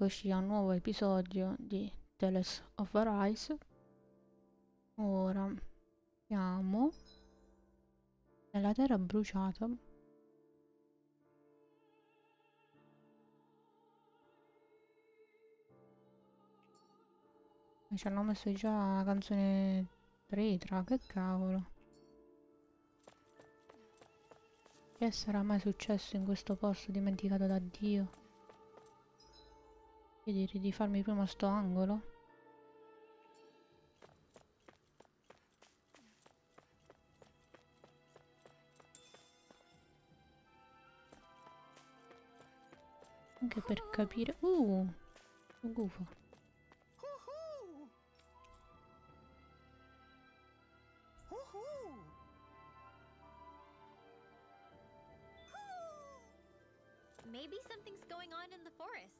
Eccoci a un nuovo episodio di Tales of Arise. Ora siamo nella terra bruciata. Ci hanno messo già la canzone retra, che cavolo. Che sarà mai successo in questo posto dimenticato da Dio? Chiedi di farmi prima sto angolo? Anche per capire... Uh! Un gufo. Maybe something's going on in the forest.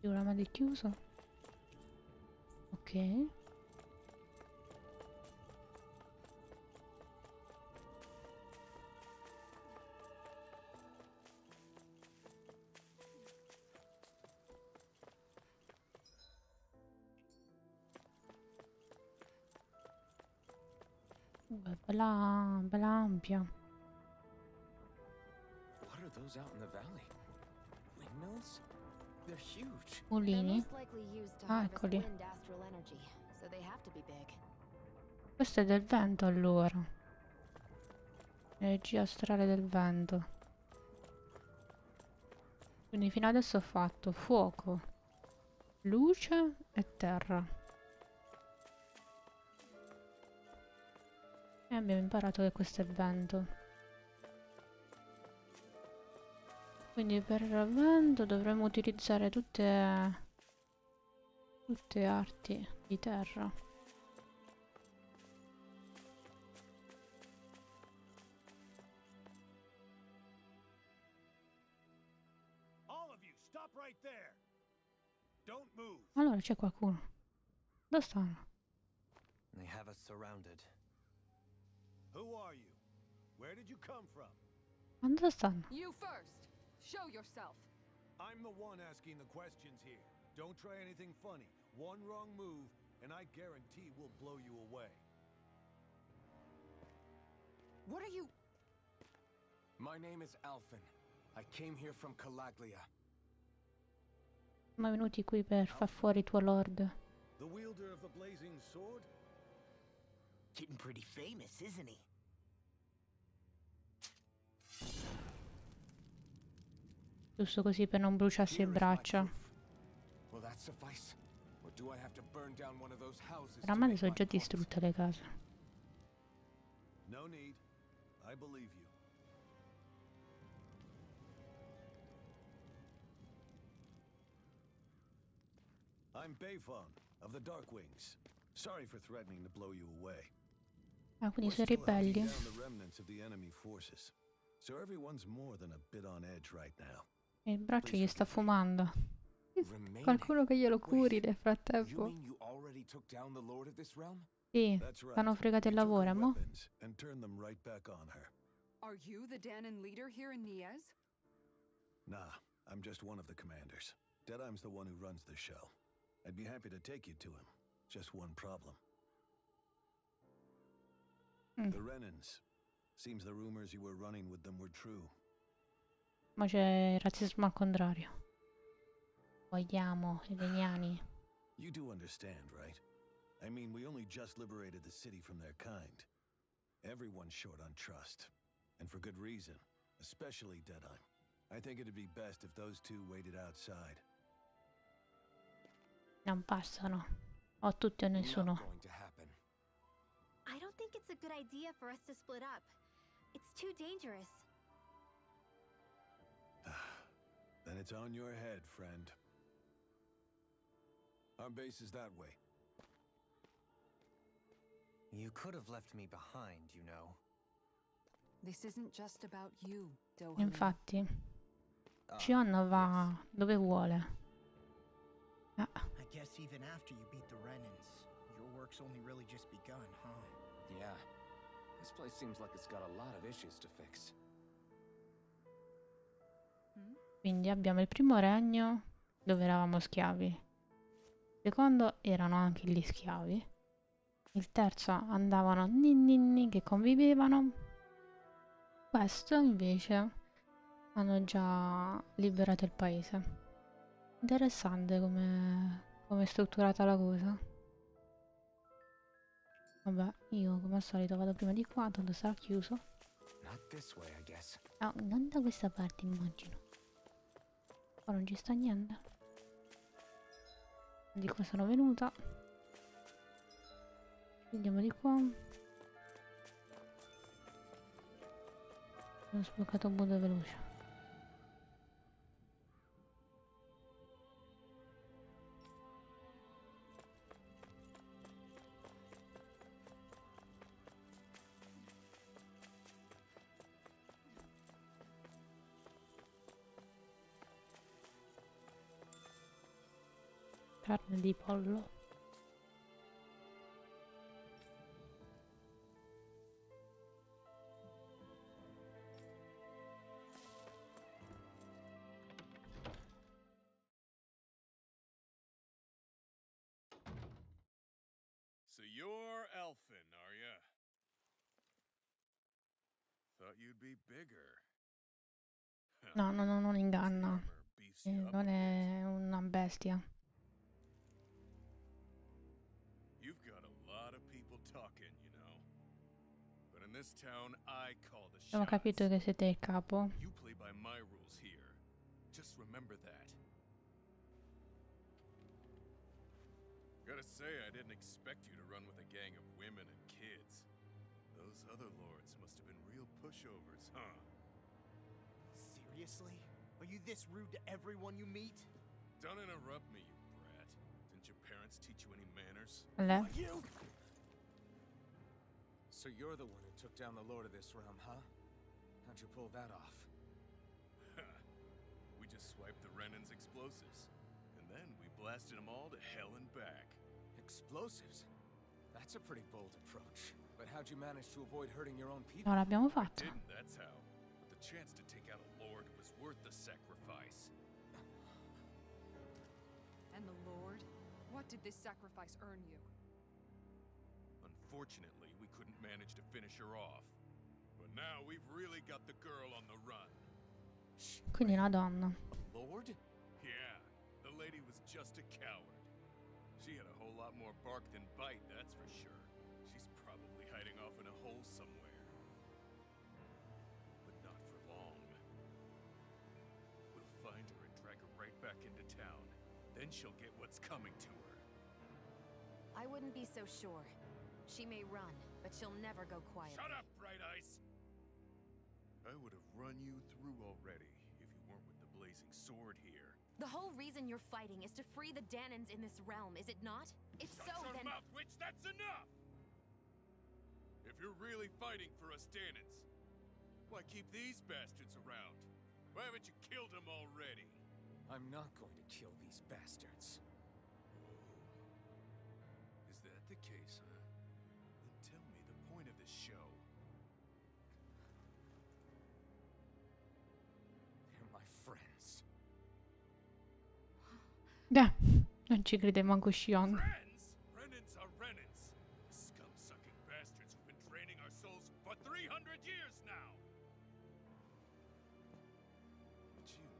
Diorama di chiuso. Ok. Beh, Bella, bella ampia. What are those out in the valley? Windmills? Mulini. Ah, eccoli. Questo è del vento allora. Energia astrale del vento. Quindi fino adesso ho fatto fuoco, luce e terra. E abbiamo imparato che questo è vento. Quindi per il vento dovremmo utilizzare tutte, tutte arti di terra. Allora c'è qualcuno. Dove stanno? They have us surrounded. Who are you? Where did you come from? Ma dove stanno? You first. Show yourself. I'm the one asking the questions here. Don't try anything funny. One wrong move, and I guarantee we'll blow you away. What are you? My name is Alphen. I came here from Calaglia. Siamo venuti qui per far fuori tuo lord. The wielder of the blazing sword? Getting pretty famous, isn't he? Giusto così per non bruciarsi le Here is my braccia. proof. Will that suffice? Or do I have to burn down one of those houses? to Oramai make sono my già point? distrutte le case. No need. I believe you. I'm Bayfon of the Darkwings. Sorry for threatening to blow you away. Ah, quindi We're sono still hunting ribelli. down the remnants of the enemy forces. So everyone's more than a bit on edge right now. E il braccio gli sta fumando. Qualcuno che glielo curi nel You frattempo. mean you already took down the lord of this realm? Sì, That's right. stanno fregati il We took her lavoro, mo. and turned them right back on her. Are you the Dahnan leader here in Niez? Nah, I'm just one of the commanders. Deadeye's the one who runs the show. I'd be happy to take you to him. Just one problem. Mm. The Renans. Seems the rumors you were running with them were true. Ma c'è il razzismo al contrario. Vogliamo i legnani. You do understand, right? I mean, we only just liberated the city from their kind. Everyone's short on trust. And for good reason. Especially Deadeye. I think it'd be best if those two waited outside. Non passano. O tutti o nessuno. going to happen. I don't think it's a good idea for us to split up. It's too dangerous. Then it's on your head, friend. Our base is that way. You could have left me behind, you know. This isn't just about you, Dohan. Infatti, Ah, Gion va dove vuole. Ah, I guess even after you beat the Renans, you're work's only really just begun, huh? Yeah. This place seems like it's got a lot of issues to fix. Quindi abbiamo il primo regno dove eravamo schiavi. Il secondo erano anche gli schiavi. Il terzo andavano nin nin nin che convivevano. Questo invece hanno già liberato il paese. Interessante come come è strutturata la cosa. Vabbè, io come al solito vado prima di qua, tanto sarà chiuso. No, non da questa parte immagino. Qua non ci sta niente. Di qua sono venuta. Andiamo di qua. Ho sbloccato un modo veloce. Di pollo. So you're Elfin, are ya? Thought you'd be bigger. No, no, no, non inganna. Eh, you non è una bestia. Town, I call the Abbiamo capito che siete il capo. You play by my rules here. Just remember that. Gotta say, I didn't expect you to run with a gang of women and kids. Those other lords must have been real pushovers, huh? Seriously? Are you this rude to everyone you meet? Don't interrupt me, you brat. Didn't your parents teach you any manners? Le? Why, you? So you're the one who took down the lord of this realm, huh? How'd you pull that off? we just swiped the Renan's explosives. And then we blasted them all to hell and back. Explosives? That's a pretty bold approach. But how'd you manage to avoid hurting your own people? No, l'abbiamo fatto. Didn't, that's how. But the chance to take out a lord was worth the sacrifice. And the Lord? What did this sacrifice earn you? Unfortunately, we couldn't manage to finish her off. But now we've really got the girl on the run. Quindi una donna. Lord? Yeah, the lady was just a coward. She had a whole lot more bark than bite, that's for sure. She's probably hiding off in a hole somewhere. But not for long. We'll find her and drag her right back into town. Then she'll get what's coming to her. I wouldn't be so sure. She may run, but she'll never go quiet. Shut up, Bright Ice! I would have run you through already if you weren't with the blazing sword here. The whole reason you're fighting is to free the Dahnans in this realm, is it not? If Shut so, your then mouth, witch! That's enough! If you're really fighting for us Dahnans, why keep these bastards around? Why haven't you killed them already? I'm not going to kill these bastards. Years now! Did you know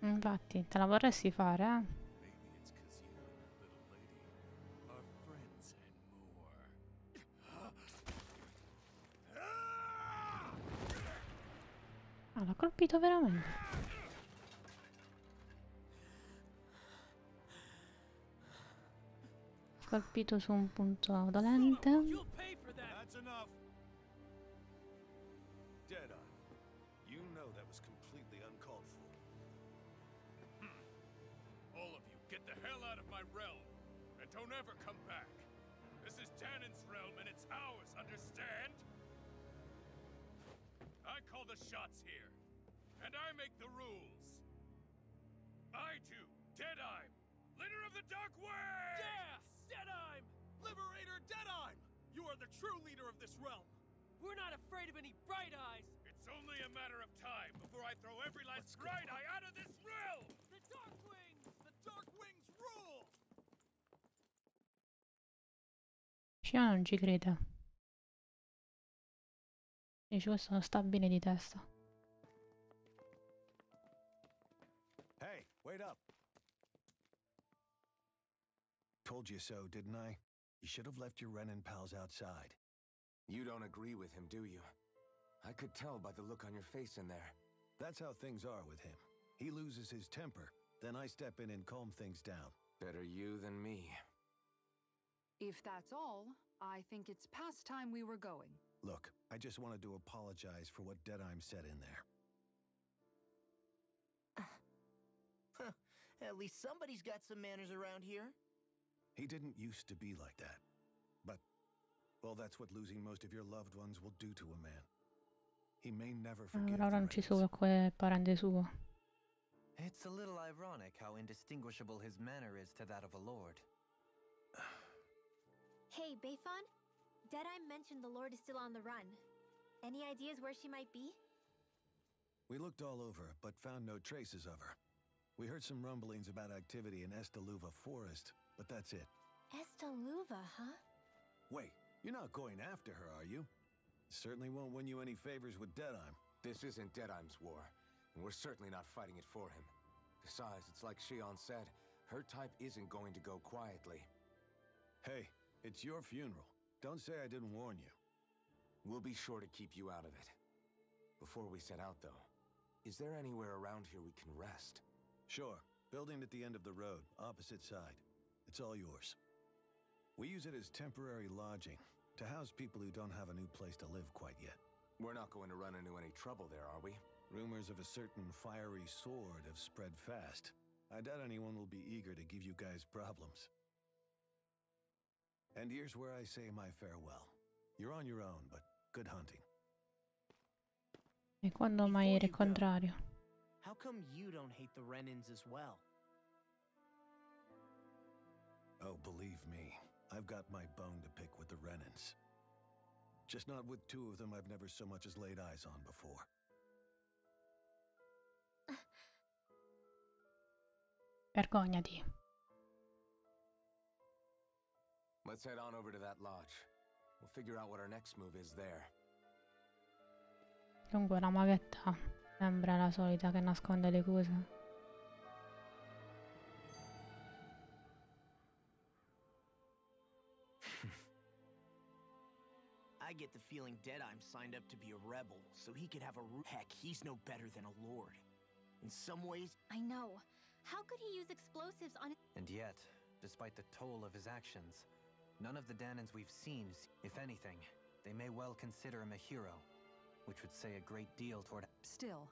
that? Infatti, te la vorresti fare, eh? Ah, l'ha colpito veramente. Colpito su un punto dolente. That's enough. Deadeye, you know that was completely uncalled for. All of you, get the hell out of my realm! And don't ever come back! This is Danon's realm and it's ours, understand? I call the shots here. And I make the rules. I do Deadime! Leader of the Dark Wing! Yes! Deadime! Liberator Deadime! You are the true leader of this realm! We're not afraid of any bright eyes! It's only a matter of time before I throw every last Let's go. eye out of this realm! The Dark Wings! The Dark Wings rule! Shionne non ci crede. Dice questo non sta bene di testa. Hey, wait up. Told you so, didn't I? You should have left your Renan pals outside. You don't agree with him, do you? I could tell by the look on your face in there. That's how things are with him. He loses his temper, then I step in and calm things down. Better you than me. If that's all, I think it's past time we were going. Look, I just wanted to apologize for what Deadime said in there. At least somebody's got some manners around here. He didn't used to be like that. But, well, that's what losing most of your loved ones will do to a man. He may never ah, forgive Allora the non ci Renans. so quel parente suo. It's a little ironic how indistinguishable his manner is to that of a lord. Hey, Bayfon? Deadeye mentioned the Lord is still on the run. Any ideas where she might be? We looked all over, but found no traces of her. We heard some rumblings about activity in Estaluva Forest, but that's it. Estaluva, huh? Wait, you're not going after her, are you? Certainly won't win you any favors with Deadime. This isn't Deadime's war, and we're certainly not fighting it for him. Besides, it's like Shionne said, her type isn't going to go quietly. Hey, it's your funeral. Don't say I didn't warn you. We'll be sure to keep you out of it. Before we set out, though, is there anywhere around here we can rest? Sure, building at the end of the road, opposite side. It's all yours. We use it as temporary lodging to house people who don't have a new place to live quite yet. We're not going to run into any trouble there, are we? Rumors of a certain fiery sword have spread fast. I doubt anyone will be eager to give you guys problems. And here's where I say my farewell. You're on your own, but good hunting. E quando mai era il contrario? How come you don't hate the Renans as well? Oh, believe me, I've got my bone to pick with the Renans. Just not with two of them I've never so much as laid eyes on before. Vergognati. Let's head on over to that lodge. We'll figure out what our next move is there. Comunque la maghetta sembra la solita che nasconde le cose. I get the feeling Deadime signed up to be a rebel, so he could have a ru- Heck, he's no better than a lord. In some ways, I know. How could he use explosives on And yet, despite the toll of his actions, none of the Dahnans we've seen, if anything, they may well consider him a hero, which would say a great deal toward. Still,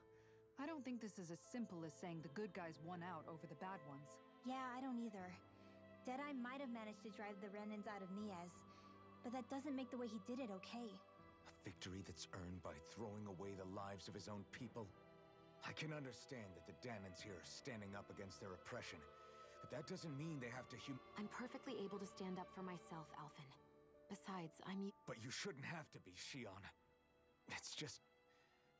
I don't think this is as simple as saying the good guys won out over the bad ones. Yeah, I don't either. Deadeye might have managed to drive the Renans out of Niez, but that doesn't make the way he did it okay. A victory that's earned by throwing away the lives of his own people. I can understand that the Dahnans here are standing up against their oppression, but that doesn't mean they have to hum- I'm perfectly able to stand up for myself, Alphen. Besides, I'm. y- But you shouldn't have to be, Shionne. It's just...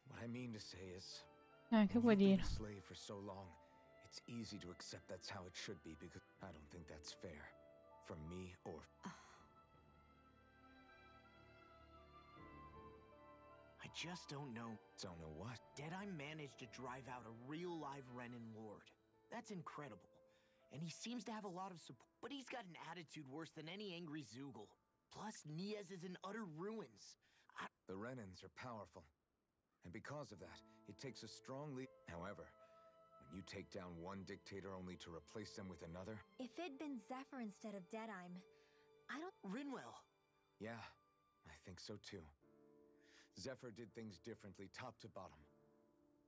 What I mean to say is... Che vuoi when you've been a slave for so long, it's easy to accept that's how it should be because I don't think that's fair. From me or... I just don't know. Don't know what. Deadeye managed to drive out a real live Renan lord. That's incredible. And he seems to have a lot of support. But he's got an attitude worse than any angry zeugle. Plus, Niez is in utter ruins. I- The Renans are powerful. And because of that, it takes a strong lead. However, when you take down one dictator only to replace them with another, If it'd been Zephyr instead of Deadime, I don't. Rinwell! yeah, I think so too. Zephyr did things differently top to bottom.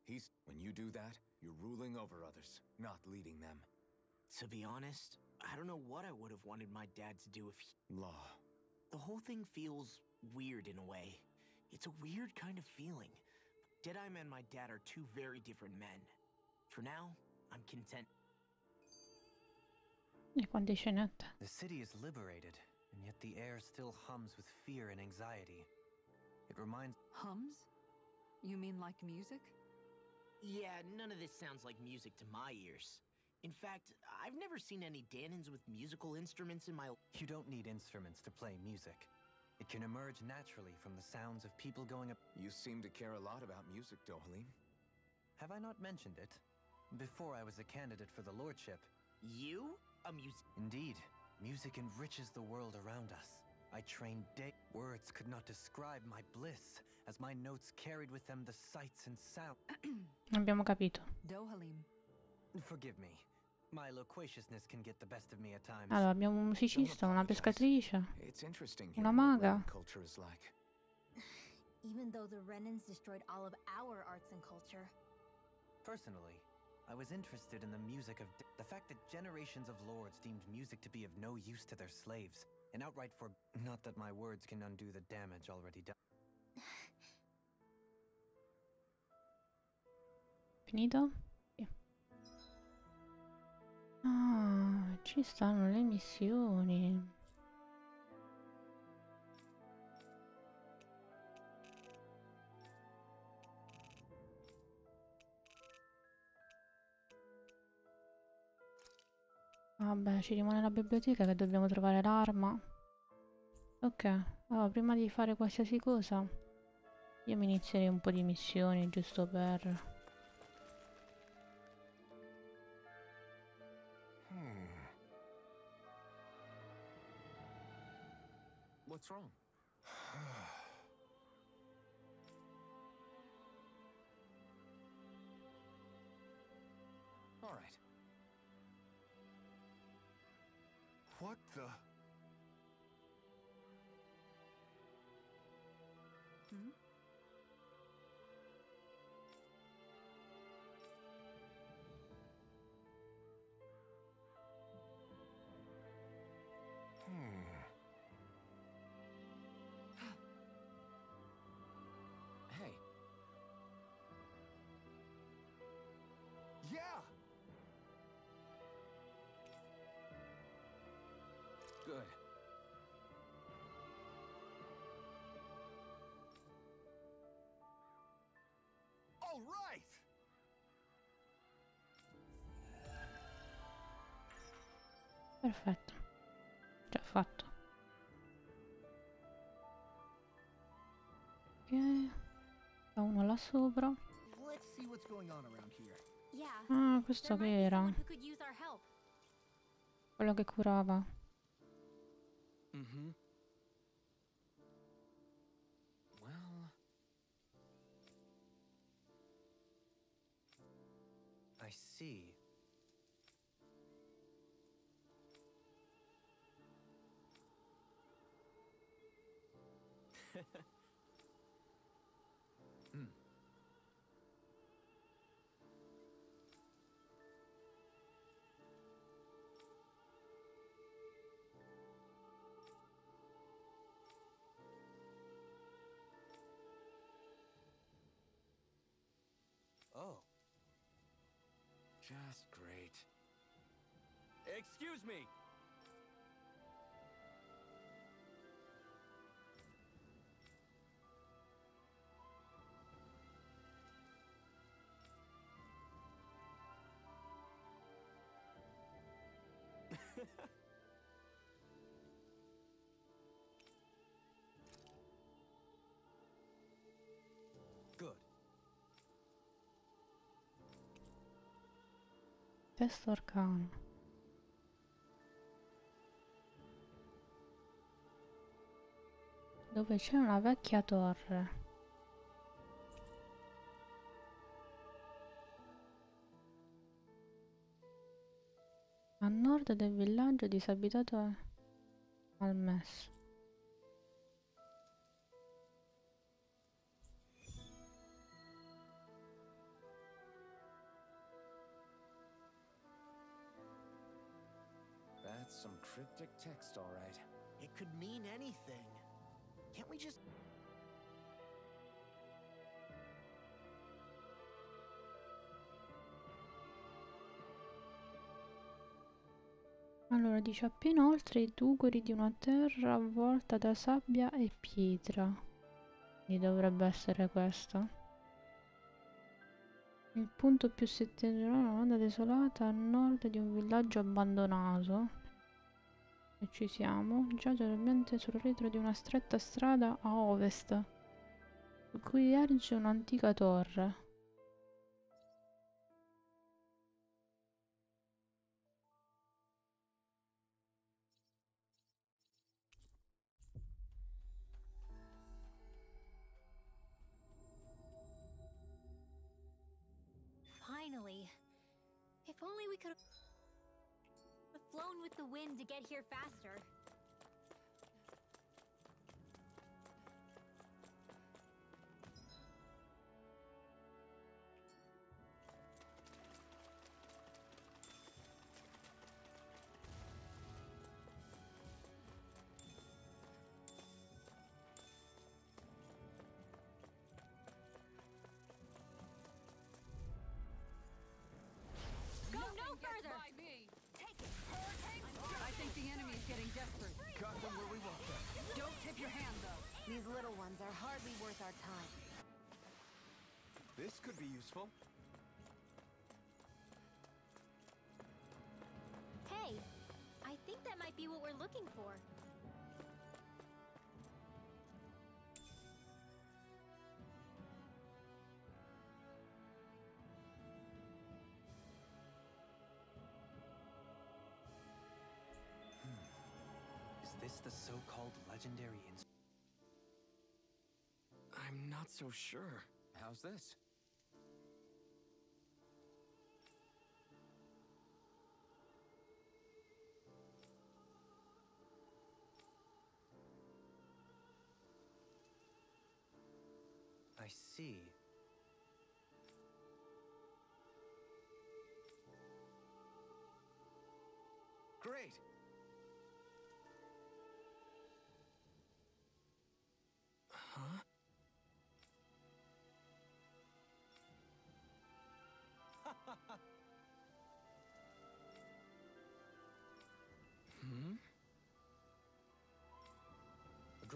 He's. When you do that, you're ruling over others, not leading them. To be honest, I don't know what I would have wanted my dad to do if he. Law. The whole thing feels weird in a way. It's a weird kind of feeling. Deadeye and my dad are two very different men. For now, I'm content. Quante. The city is liberated, and yet the air still hums with fear and anxiety. It reminds. Hums? You mean like music? Yeah, none of this sounds like music to my ears. In fact, I've never seen any Dahnans with musical instruments in my. You don't need instruments to play music. It can emerge naturally from the sounds of people going up. You seem to care a lot about music, Dohalim. Have I not mentioned it? Before I was a candidate for the lordship. You? A music. Indeed, music enriches the world around us. I trained day. Words could not describe my bliss, as my notes carried with them the sights and sounds. Abbiamo capito. Dohalim. Forgive me. My loquaciousness can get the best of me at. Allora, abbiamo un musicista, una pescatrice, It's interesting una maga. Renan culture is like. Even though the Renans destroyed all of our arts and culture. Personally, I was interested in the music of d- the fact that generations of lords deemed music to be of no use to their slaves, and outright for not that my words can undo the damage already done. Finito? Ah, ci stanno le missioni. Vabbè, ci rimane la biblioteca che dobbiamo trovare l'arma. Ok, allora prima di fare qualsiasi cosa, io mi inizierei un po' di missioni giusto per... What's wrong? All right. What the? Perfetto. Già fatto. Ok. Da uno là sopra. Let's see what's going on around here. Yeah. Ah, questo there che might be era? someone who could use our help. Quello che curava. Mm-hmm. Well, I see. Hmm. Oh. Just great. Excuse me. Testo arcano. Dove c'è una vecchia torre. A nord del villaggio disabitato al could mean anything. Can't we just. Allora dice appena oltre i dugori di una terra avvolta da sabbia e pietra. Quindi dovrebbe essere questo. Il punto più settentrionale una banda desolata a nord di un villaggio abbandonato. E ci siamo. Giace leggermente sul retro di una stretta strada a ovest, cui erge un'antica torre. Finally. If only we could flown with the wind to get here faster. Your hand, though. These little ones are hardly worth our time. This could be useful. Hey, I think that might be what we're looking for. This the so-called legendary ins- I'm not so sure. How's this? I see. Great!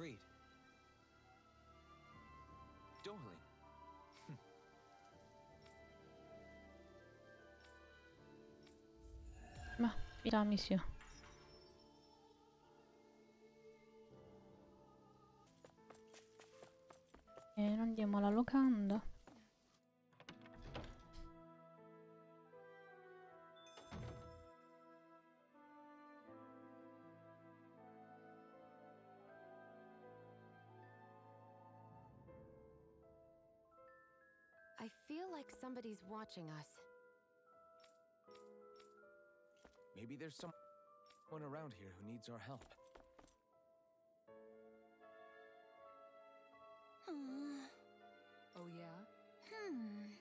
Agreed. Darling. Ma, la missione. E non andiamo alla locanda. Like somebody's watching us. Maybe there's someone around here who needs our help. Hmm. Oh, yeah? Hmm.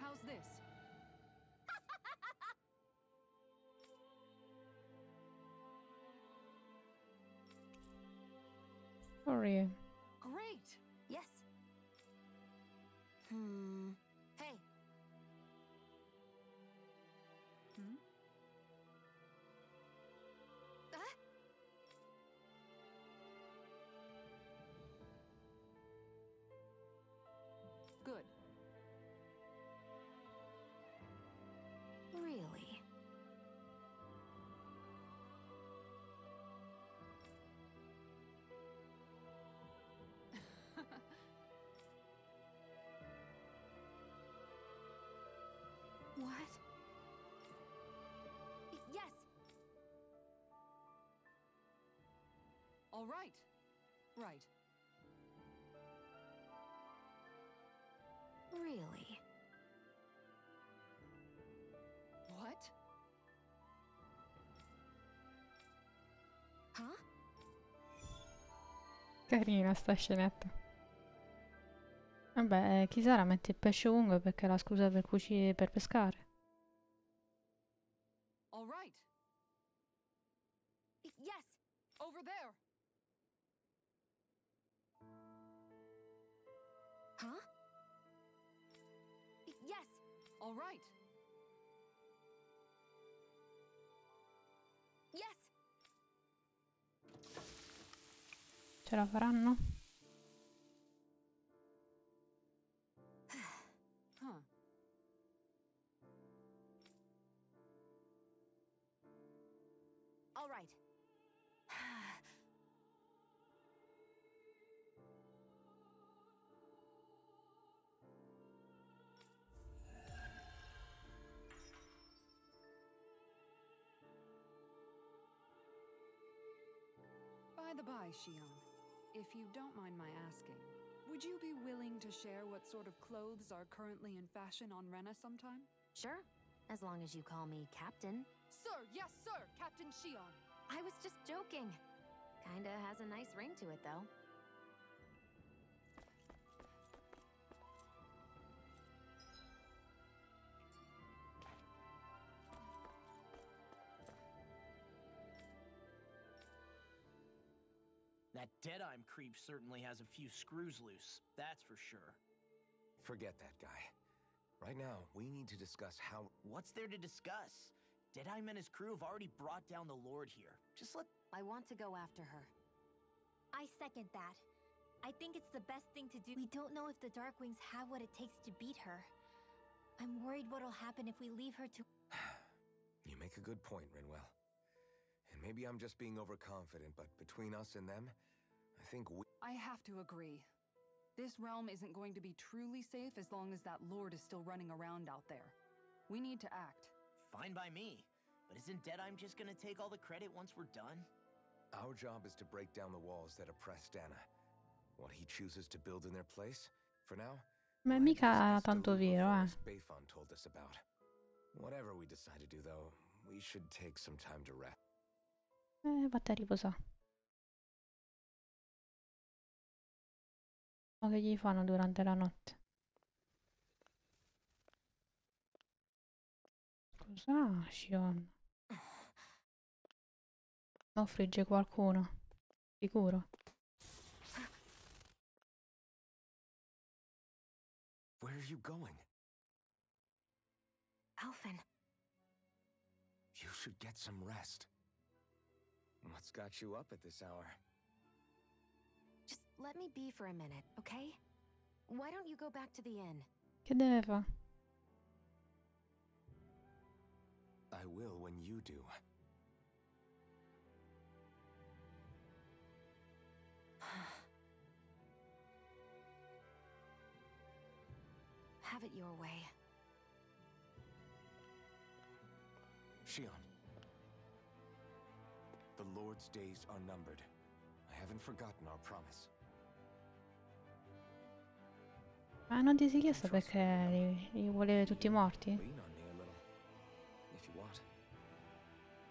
How's this? Sorry. Great! Hmm. All right. Right. Really? What? Huh? Carina sta scenetta. Vabbè, eh, chi sarà mette il pesce ovunque perché è la scusa per cucinare per pescare. Ce la faranno? Huh. All right. By the by, Shionne, if you don't mind my asking, would you be willing to share what sort of clothes are currently in fashion on Rena sometime? Sure, as long as you call me Captain. Sir, yes, sir, Captain Shionne. I was just joking. Kinda has a nice ring to it, though. That Deadeye creep certainly has a few screws loose, that's for sure. Forget that guy. Right now, we need to discuss how. What's there to discuss? Deadeye and his crew have already brought down the Lord here. Just let. I want to go after her. I second that. I think it's the best thing to do. We don't know if the Darkwings have what it takes to beat her. I'm worried what'll happen if we leave her to. You make a good point, Rinwell. And maybe I'm just being overconfident, but between us and them, I think we. I have to agree. This realm isn't going to be truly safe as long as that Lord is still running around out there. We need to act. Fine by me. But isn't Deadeye just gonna take all the credit once we're done? Our job is to break down the walls that oppress Dahna. What he chooses to build in their place, for now, Ma è mica tanto vero, eh. as Bayfon told us about. Whatever we decide to do, though, we should take some time to rest. Eh, vattene a riposare. Ma che gli fanno durante la notte? Cos'ha, Shion? No, frigge qualcuno. Sicuro. Where are you going? Alphen, You should get some rest. What's got you up at this hour? Just let me be for a minute, okay? Why don't you go back to the inn? Che deve fare? I will when you do. Have it your way. Shionne. The Lord's days are numbered. I haven't forgotten our promise. Ma non ti sei chiesto perché li, li volevi tutti morti? Lean on me a little, if you want.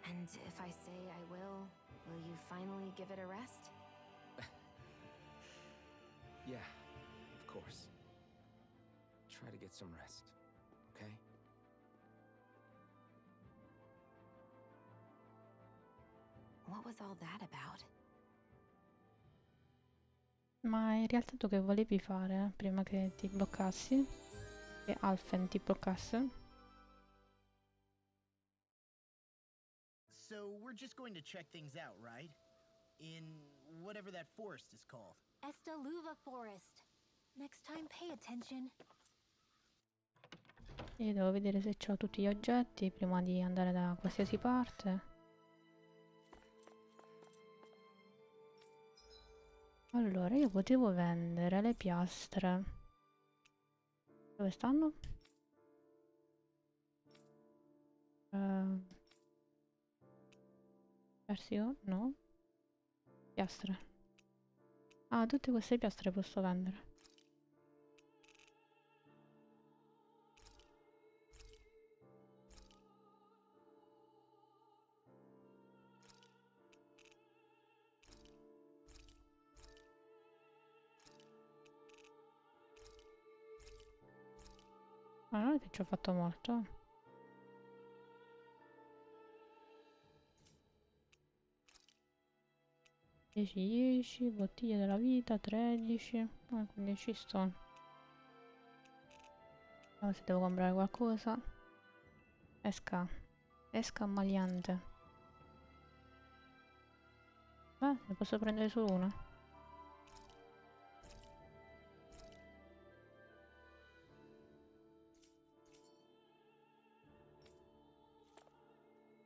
And if I say I will, will you finally give it a rest? Yeah, of course. Try to get some rest, okay? What was all that about? Ma in realtà tu che volevi fare prima che ti bloccassi? Che Alfen ti bloccasse? So we're just going to check things out, right? In whatever that forest is called. Estaluva Forest. Next time, pay attention. Io devo vedere se ho tutti gli oggetti prima di andare da qualsiasi parte. Allora, io potevo vendere le piastre. Dove stanno? Uh? No. Piastre. Ah, tutte queste piastre posso vendere. Ma non è che ci ho fatto molto. Dieci, dieci, bottiglie della vita, 13. Ah, quindi ci sto. Vediamo se devo comprare qualcosa. Esca. Esca ammaliante. Ah, ne posso prendere solo una.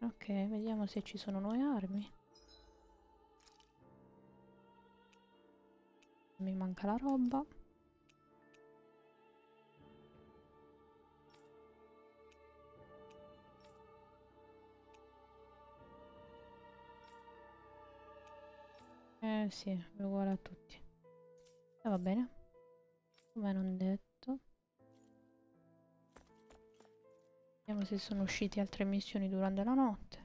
Ok, vediamo se ci sono nuove armi. Mi manca la roba. Eh sì, è uguale a tutti. E va bene. Come non detto. Vediamo se sono usciti altre missioni durante la notte.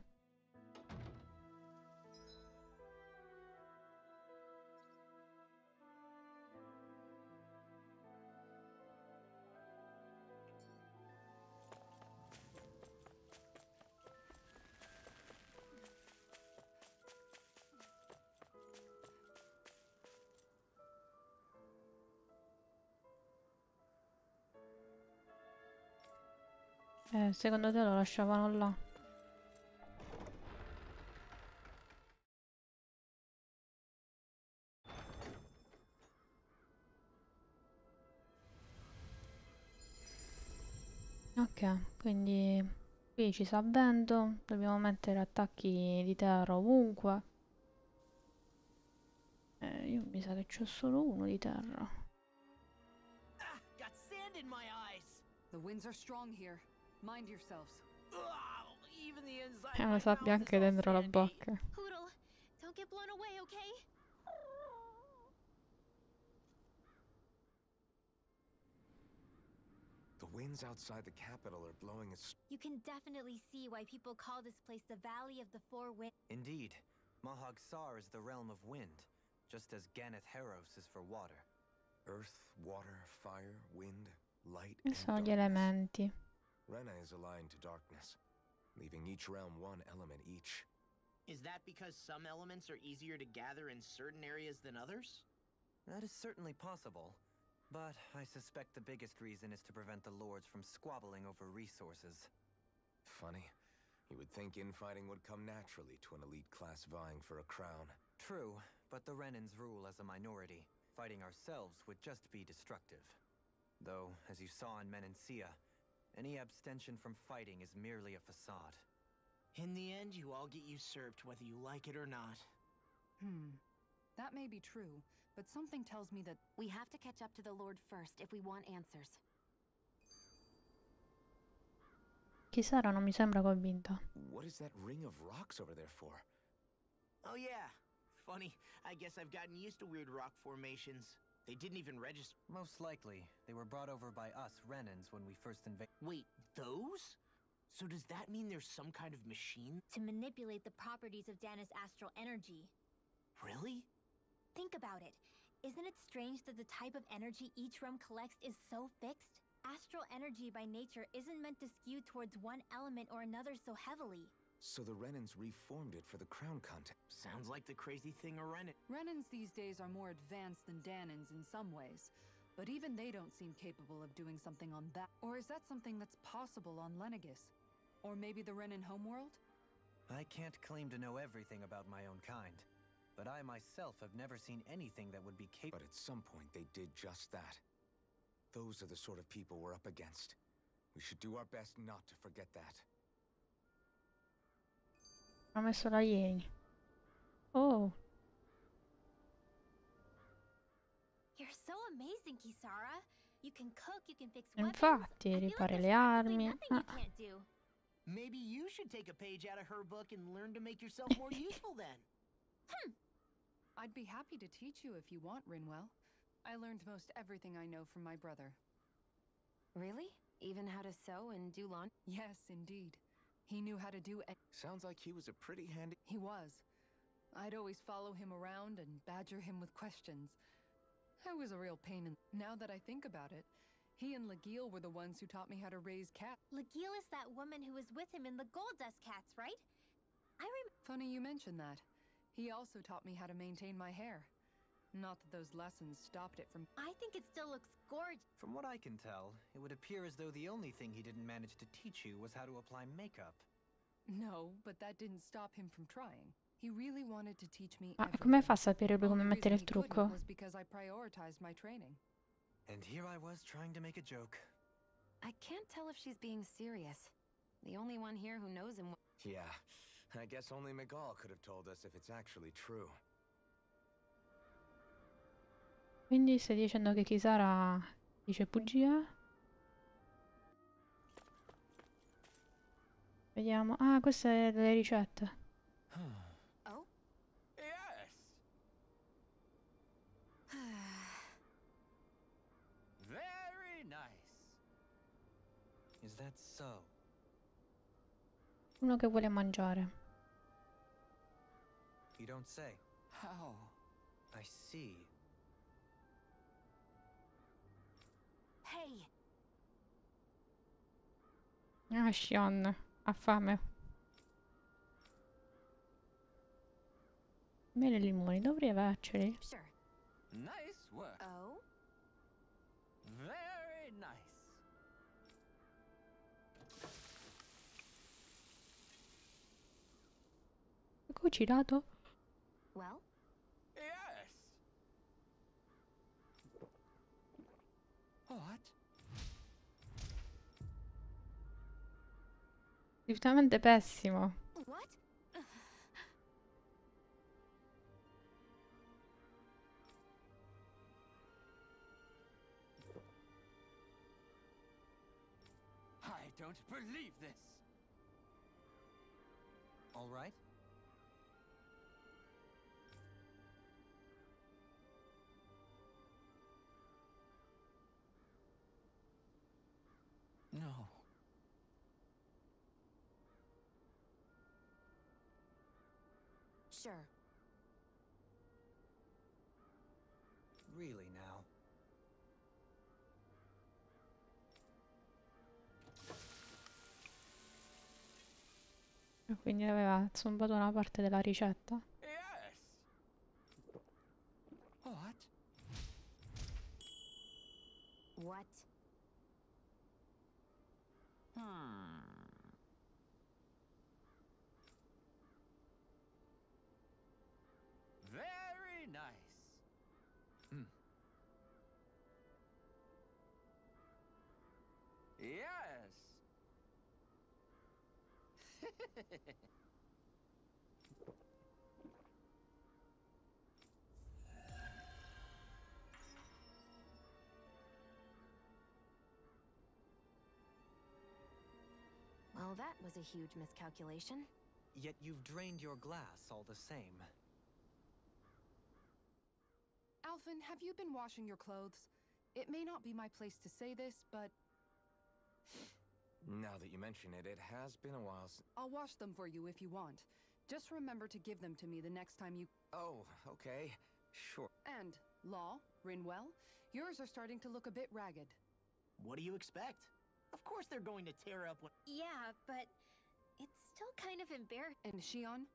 Eh, secondo te lo lasciavano là? Ok, quindi qui ci sa vento, dobbiamo mettere attacchi di terra ovunque. Eh, io mi sa che c'ho solo uno di terra. Ah, got sand in my eyes. The winds are strong here. Mind yourselves. Ugh, even the inside È of una my sabbia mouth anche is all dentro la bocca. Hootle, don't get blown away, okay? The winds outside the capital are blowing a You can definitely see why people call this place the Valley of the Four Winds. Indeed, Mahag Saar is the realm of wind, just as Ganath Haros is for water. earth, water, fire, wind, light, and sono gli darkness. elementi. Rena is aligned to darkness, leaving each realm one element each. Is that because some elements are easier to gather in certain areas than others? That is certainly possible, but I suspect the biggest reason is to prevent the lords from squabbling over resources. Funny. You would think infighting would come naturally to an elite class vying for a crown. True, but the Renans rule as a minority. Fighting ourselves would just be destructive. Though, as you saw in Menancia, any abstention from fighting is merely a facade. In the end, you all get usurped whether you like it or not. Hmm. That may be true, but something tells me that We have to catch up to the Lord first if we want answers. Chi sarà non mi sembra convinta. What is that ring of rocks over there for? Oh yeah. Funny, I guess I've gotten used to weird rock formations. They didn't even register. Most likely, they were brought over by us Renans when we first invaded. Wait, those? So does that mean there's some kind of machine? To manipulate the properties of Dahna's astral energy. Really? Think about it. Isn't it strange that the type of energy each realm collects is so fixed? Astral energy by nature isn't meant to skew towards one element or another so heavily. So the Renans reformed it for the crown contest. Sounds like the crazy thing a Renan. Renans these days are more advanced than Dahnans in some ways. But even they don't seem capable of doing something on that. Or is that something that's possible on Lenegis? Or maybe the Renan homeworld? I can't claim to know everything about my own kind, but I myself have never seen anything that would be capable. But at some point they did just that. Those are the sort of people we're up against. We should do our best not to forget that. Cook, you can fix weapons. infatti, I feel like ripare there's le armi. Ah, do. Maybe you should take a page out of her book and learn to make yourself more useful then. I'd be happy to teach you if you want, Rinwell. I learned most everything I know from my brother. Really? Even how to sew and do laundry? Yes, indeed. He knew how to do it. Sounds like he was a pretty handy. He was. I'd always follow him around and badger him with questions. I was a real pain in. Now that I think about it, he and Legil were the ones who taught me how to raise cats. Legil is that woman who was with him in the Gold Dust Cats, right? I rem- Funny you mention that. He also taught me how to maintain my hair. Not that those lessons stopped it from. I think it still looks gorgeous. From what I can tell, it would appear as though the only thing he didn't manage to teach you was how to apply makeup. No, but that didn't stop him from trying. He really wanted to teach me Ma come fa a sapere lui come Only mettere il reason trucco? was because I prioritized my training. And here I was trying to make a joke. I can't tell if she's being serious. The only one here who knows him. Yeah, I guess only Miguel could have told us if it's actually true. Quindi stai dicendo che Kisara dice bugia? Vediamo. Ah, queste è delle ricette. Oh? Yes! Very nice. Is that? Uno che vuole mangiare. You don't say. How? I see. Ah, Shion. Ha fame. Mele e limoni, dovrei averceli. Sure. Nice work. Oh? Very nice. Cucinato? Well? Assolutamente pessimo. I don't believe this. All right? Sure. Really now. E Quindi aveva zombato una parte della ricetta. Yes! What? What? Well, that was a huge miscalculation. Yet you've drained your glass all the same. Alphen, have you been washing your clothes? It may not be my place to say this, but Now that you mention it, it has been a while since. I'll wash them for you if you want. Just remember to give them to me the next time you. Oh, okay. Sure. And, Law, Rinwell, yours are starting to look a bit ragged. What do you expect? Of course they're going to tear up when. Yeah, but it's still kind of embarrassing. And Shionne?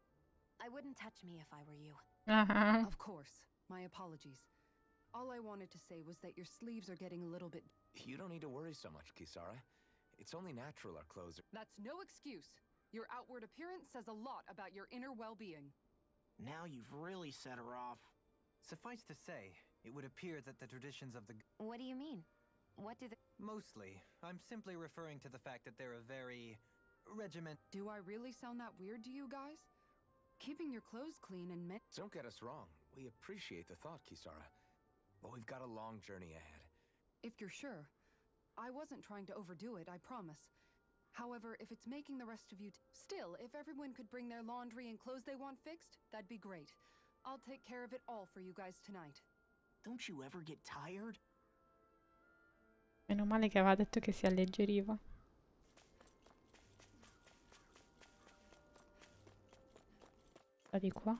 I wouldn't touch me if I were you. Ah, Of course. My apologies. All I wanted to say was that your sleeves are getting a little bit. You don't need to worry so much, Kisara. It's only natural our clothes are. That's no excuse. Your outward appearance says a lot about your inner well being. Now you've really set her off. Suffice to say, it would appear that the traditions of the. What do you mean? What do the. Mostly, I'm simply referring to the fact that they're a very. regiment. Do I really sound that weird to you guys? Keeping your clothes clean and men. Don't get us wrong. We appreciate the thought, Kisara. But we've got a long journey ahead. If you're sure. I wasn't trying to overdo it, I promise. However, if it's making the rest of you. T- Still, if everyone could bring their laundry and clothes they want fixed, that'd be great. I'll take care of it all for you guys tonight. Don't you ever get tired? meno male che aveva detto che si alleggeriva. Da di qua.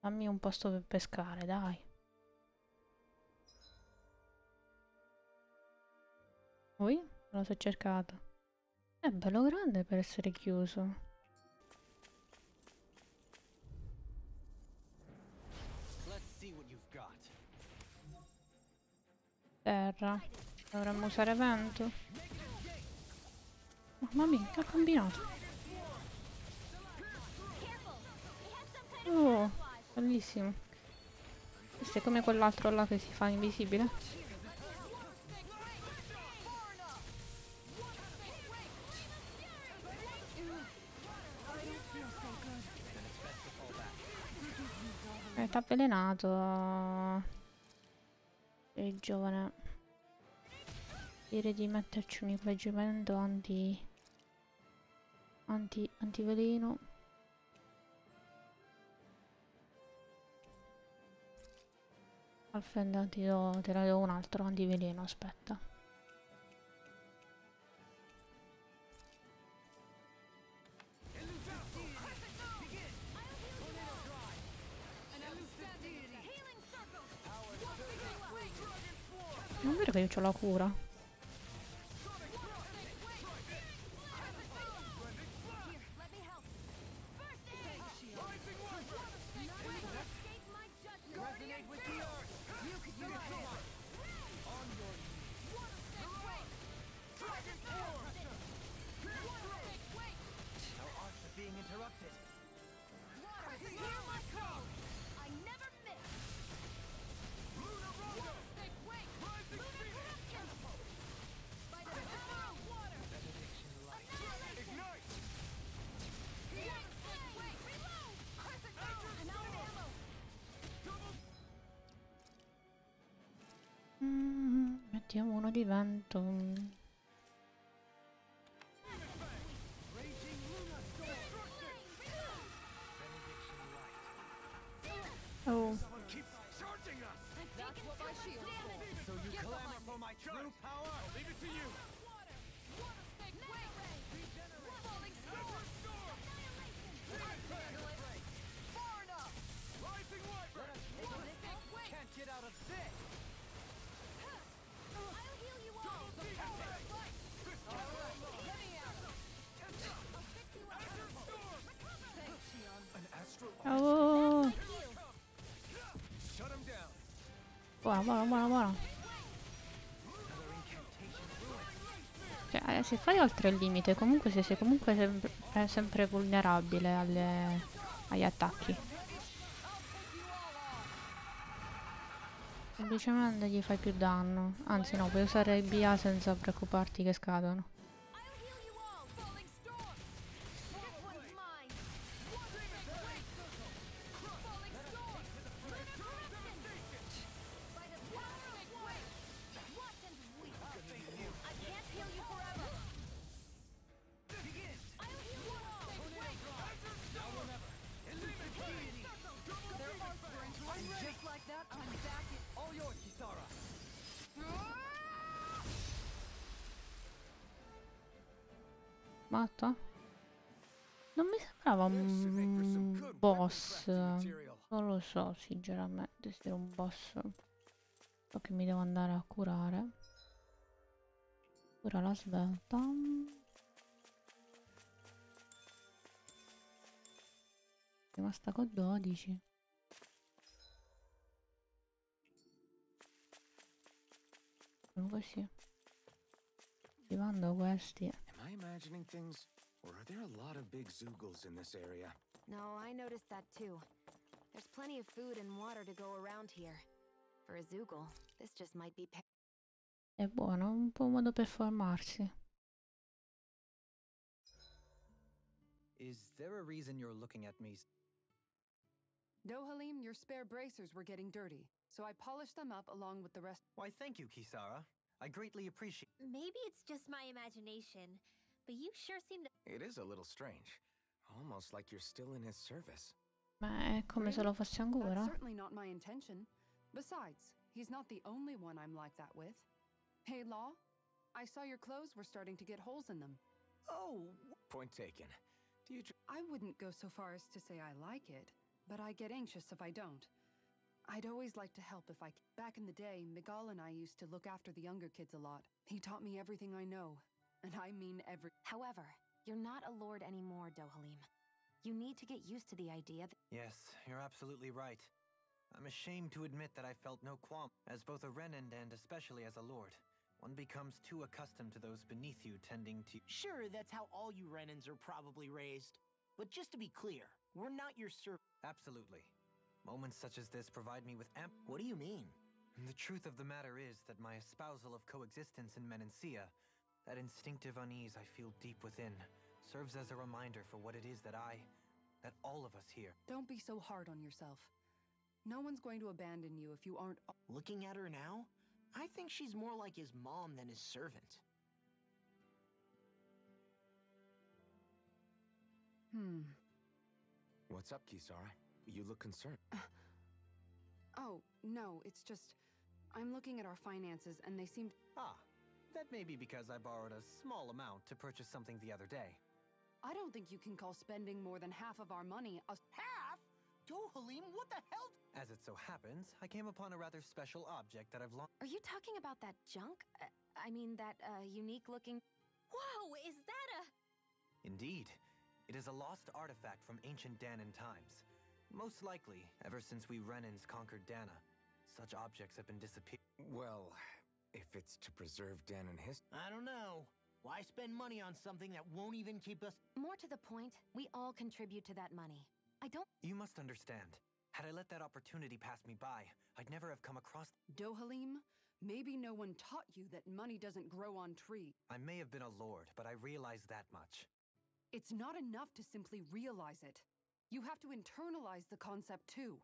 Dammi un posto per pescare, dai. Oh, Ui, non lo so cercato. È bello grande per essere chiuso. Terra. Dovremmo usare vento. Oh, mamma mia, che ha combinato. Oh, bellissimo. Questo è come quell'altro là che si fa invisibile. T'ha avvelenato. Sei giovane. Direi di metterci un equipaggiamento anti... Anti... antiveleno. Ti do, te ne do un altro antiveleno, aspetta. Non è vero che io ho la cura. Mettiamo uno di vento. Buona, buona, buona, buona. Cioè, eh, se fai oltre il limite, comunque sei, sei comunque sempre, è sempre vulnerabile alle- agli attacchi. Semplicemente gli fai più danno. Anzi no, puoi usare il BA senza preoccuparti che scadono. Sembrava un boss. Non lo so, sinceramente, se è un boss. So che mi devo andare a curare. Cura la svelta. Rimasta con 12. Sono così. Attivando questi. Am I imagining things? Or are there a lot of big zeugles in this area? No, I noticed that too. There's plenty of food and water to go around here. For a zeugle, this just might be. pa- È buono, un po' modo per formarsi. Is there a reason you're looking at me? No, Dohalim, your spare bracers were getting dirty, so I polished them up along with the rest. Why, thank you, Kisara. I greatly appreciate. Maybe it's just my imagination, but you sure seem to. It is a little strange. Almost like you're still in his service. Ma è come se lo fosse That's certainly not my intention. Besides, he's not the only one I'm like that with. Hey, Law, I saw your clothes were starting to get holes in them. Oh, point taken. Do you I wouldn't go so far as to say I like it, but I get anxious if I don't. I'd always like to help if I Back in the day, Miguel and I used to look after the younger kids a lot. He taught me everything I know, and I mean every. However, you're not a lord anymore, Dohalim. You need to get used to the idea that. Yes, you're absolutely right. I'm ashamed to admit that I felt no qualm. As both a Renan and especially as a lord, one becomes too accustomed to those beneath you tending to. Sure, that's how all you Renans are probably raised. But just to be clear, we're not your serv- Absolutely. Moments such as this provide me with amp. What do you mean? The truth of the matter is that my espousal of coexistence in Menancia, that instinctive unease I feel deep within, serves as a reminder for what it is that I, that all of us here. Don't be so hard on yourself. No one's going to abandon you if you aren't. Looking at her now, I think she's more like his mom than his servant. Hmm. What's up, Kisara? You look concerned. Oh, no, it's just. I'm looking at our finances and they seem. Ah, that may be because I borrowed a small amount to purchase something the other day. I don't think you can call spending more than half of our money a. Half? Dohalim, what the hell? As it so happens, I came upon a rather special object that I've long. Are you talking about that junk? Uh, I mean, that uh, unique looking. Whoa, is that a. Indeed, it is a lost artifact from ancient Dahnan times. Most likely, ever since we Renans conquered Dahna, such objects have been disappearing. Well, if it's to preserve Dan and his. I don't know. Why spend money on something that won't even keep us? More to the point, we all contribute to that money. I don't. You must understand. Had I let that opportunity pass me by, I'd never have come across. Dohalim, maybe no one taught you that money doesn't grow on trees. I may have been a lord, but I realize that much. It's not enough to simply realize it. You have to internalize the concept too.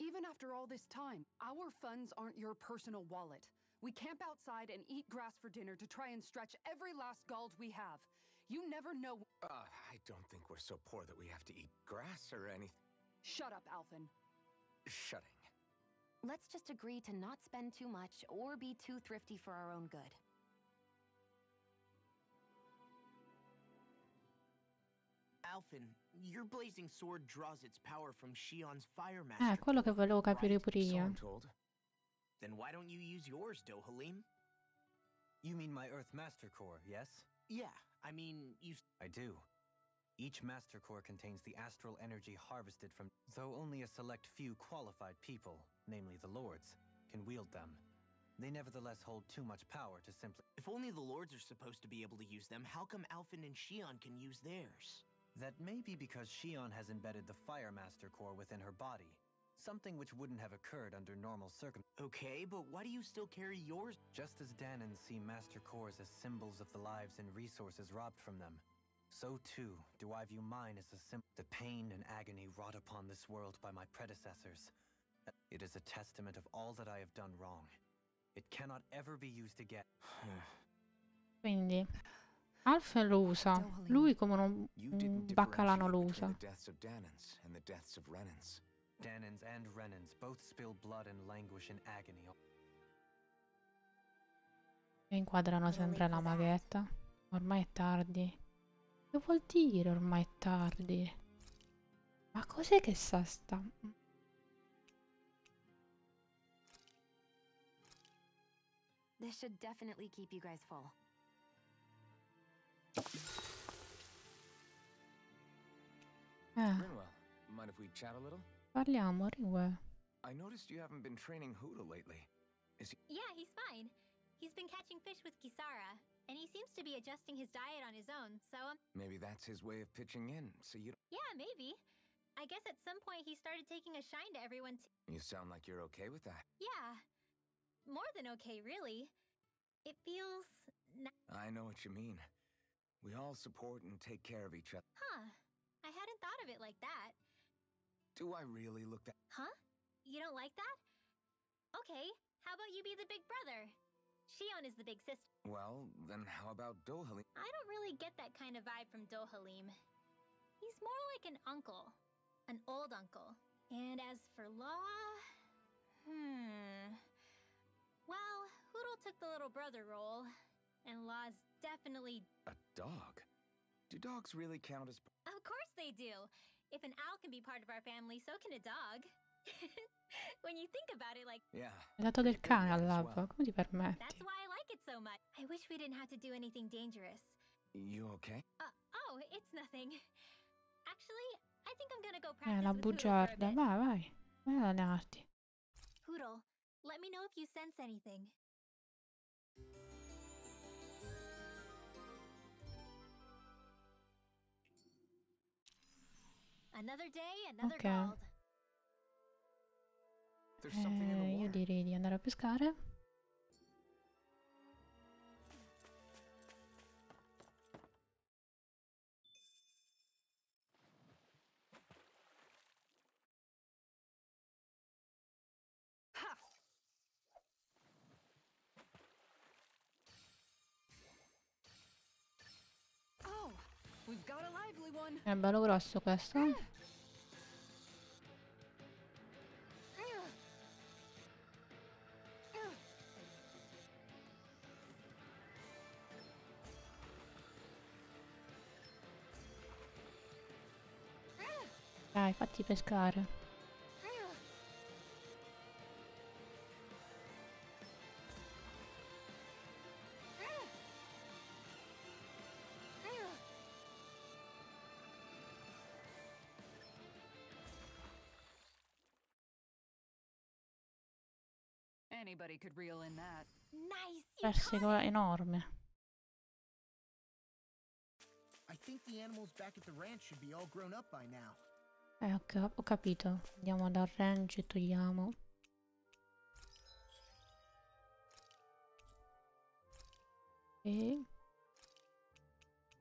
Even after all this time, our funds aren't your personal wallet. We camp outside and eat grass for dinner to try and stretch every last gold we have. You never know. Uh, I don't think we're so poor that we have to eat grass or anything. Shut up, Alphen. Shutting. Let's just agree to not spend too much or be too thrifty for our own good. Alphen, your blazing sword draws its power from Shionne's fire Eh, master. quello che volevo capire pure So io. Then why don't you use yours, Dohalim? You mean my Earth Master Core, yes? Yeah, I mean, you. I do. Each Master Core contains the astral energy harvested from. Though only a select few qualified people, namely the Lords, can wield them, they nevertheless hold too much power to simply. If only the lords are supposed to be able to use them, how come Alphen and Shionne can use theirs? That may be because Shionne has embedded the Fire Master Core within her body, something which wouldn't have occurred under normal circumstances. Okay, but why do you still carry yours? Just as Dahnans see Master Cores as symbols of the lives and resources robbed from them, so too do I view mine as a symbol. The pain and agony wrought upon this world by my predecessors. It is a testament of all that I have done wrong. It cannot ever be used again. Quindi Alf lo usa. Lui come un, You un didn't baccalano lo differentiate between usa. The deaths and the deaths of Renans. Dahnans and Renans both spill blood and languish in agony. E inquadrano sempre la maghetta. Ormai è tardi. Che vuol dire ormai è tardi? Ma cos'è che sa sta... This should definitely keep you guys full. Eh, Rinwell, mind if we chat a little? Parliamo, Ringue. I noticed you haven't been training Hootle lately. Is he? Yeah, he's fine. He's been catching fish with Kisara, and he seems to be adjusting his diet on his own, so um, Maybe that's his way of pitching in, so you. yeah, maybe. I guess at some point he started taking a shine to everyone too. You sound like you're okay with that. Yeah. More than okay, really. It feels. I know what you mean. We all support and take care of each other. huh. I hadn't thought of it like that. Do I really look that? Huh? You don't like that? Okay, how about you be the big brother? Shionne is the big sister. Well, then how about Dohalim? I don't really get that kind of vibe from Dohalim. He's more like an uncle, an old uncle. And as for Law, hmm. Well, Hootle took the little brother role, and Law's definitely. A dog? Do dogs really count as? Of course they do! If an owl can be part of our family, so can a dog. when you think about it, like, Yeah. Hai dato del cane as all'app, well. come ti permetti? that's why I like it so much. I wish we didn't have to do anything dangerous. You okay? Uh, oh, it's nothing. Actually, I think I'm gonna go Eh, practice la with Hootle bugiarda. bit. Vai, vai. Vai ad allenarti. Let me know if you sense anything. Ok. gold. There's something in the Eh, io water. direi di andare a pescare. È bello grosso questo. Dai, fatti pescare. Up by now. Eh, ho, cap- ho capito. Andiamo dal range e togliamo. E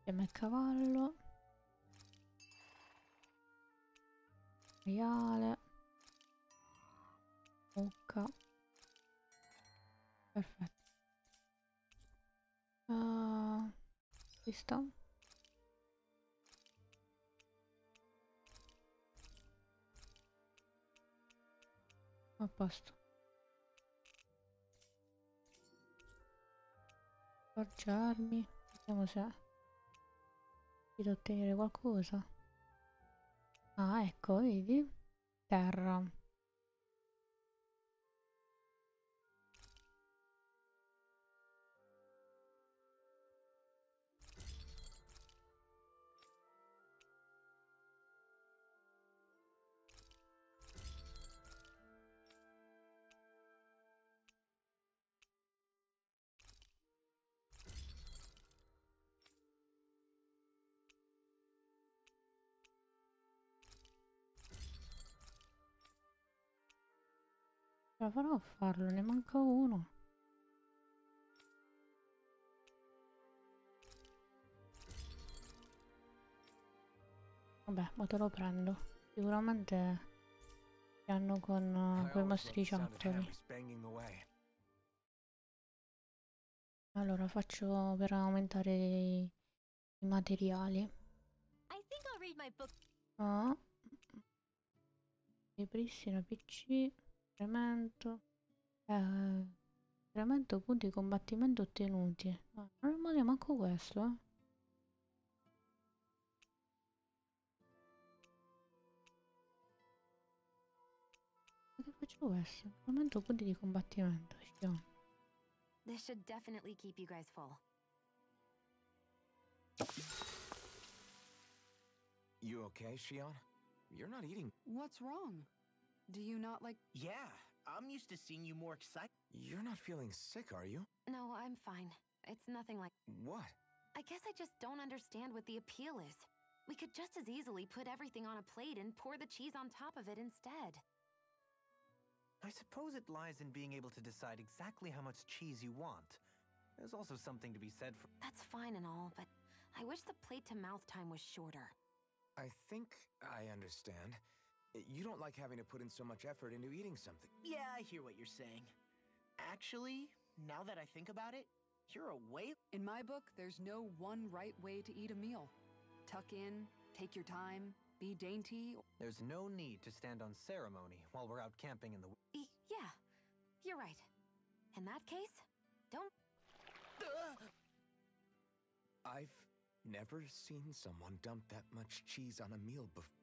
Andiamo il cavallo. Maiale. Mucca. Perfetto. Uh, questo. A posto. Forgiarmi. Vediamo se riesco ottenere qualcosa. Ah, ecco, vedi? Terra. Ce la farò a farlo, ne manca uno. Vabbè, ma te lo prendo. Sicuramente ci hanno con I uh, always quei loved the sound of mostriciattoli. hammers banging away. Allora faccio per aumentare i, i materiali. I think I'll read my book. Ah. Ripristina PC. Incremento. Eh, incremento punti di combattimento ottenuti. Ah, non è male manco questo, eh. Ma che faccio questo? Incremento punti di combattimento. scemo. This should definitely keep you guys full. You okay, Shion? You're not eating. What's wrong? Do you not like. Yeah, I'm used to seeing you more excited. You're not feeling sick, are you? No, I'm fine. It's nothing like. What? I guess I just don't understand what the appeal is. We could just as easily put everything on a plate and pour the cheese on top of it instead. I suppose it lies in being able to decide exactly how much cheese you want. There's also something to be said for. That's fine and all, but I wish the plate to mouth time was shorter. I think I understand. You don't like having to put in so much effort into eating something. Yeah, I hear what you're saying. Actually, now that I think about it, you're a way. In my book, there's no one right way to eat a meal. Tuck in, take your time, be dainty. There's no need to stand on ceremony while we're out camping in the. E- yeah, you're right. In that case, don't. I've never seen someone dump that much cheese on a meal before.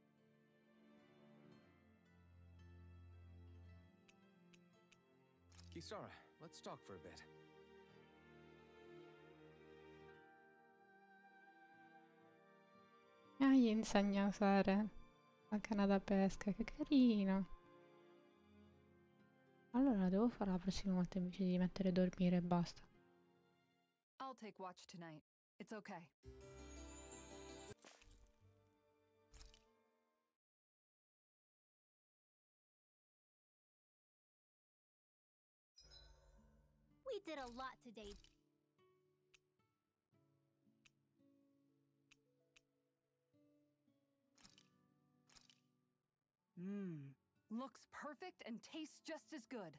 Kisara, let's talk for a bit. Ah, gli insegna a usare la canna da pesca, che carino. Allora devo fare la prossima volta invece di mettere a dormire e basta. I'll take watch tonight. It's okay. We did a lot today. Mmm. Looks perfect and tastes just as good.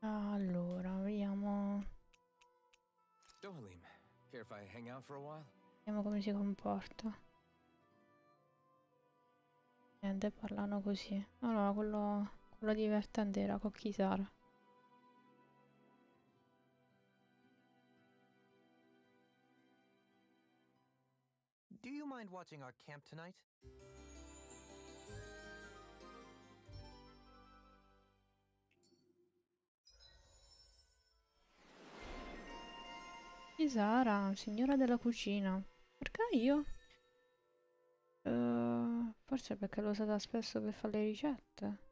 Allora, vediamo, Dohalim, care if I hang out for a while? vediamo come si comporta. Niente, parlano così. Allora, quello, quello divertente era con Kisara. Do you mind watching our camp tonight? Kisara, signora della cucina. Perché io? Eh, forse perché l'ho usata spesso per fare le ricette.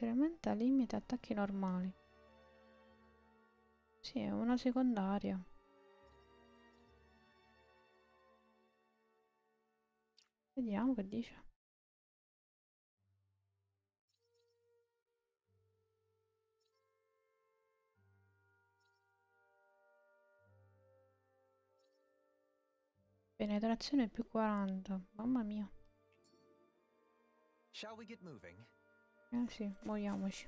Incrementa limite attacchi normali. Sì, è una secondaria. Vediamo che dice. Penetrazione più 40. Mamma mia. Shall we get moving? Eh sì, muoviamoci.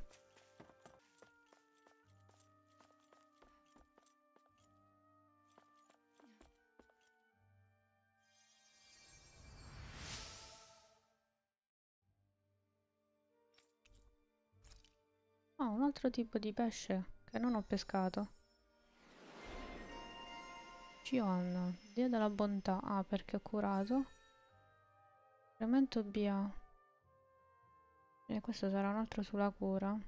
Ah, un altro tipo di pesce che non ho pescato. Cion, Dio della bontà. Ah, perché ho curato. Elemento BA. E questo sarà un altro sulla cura.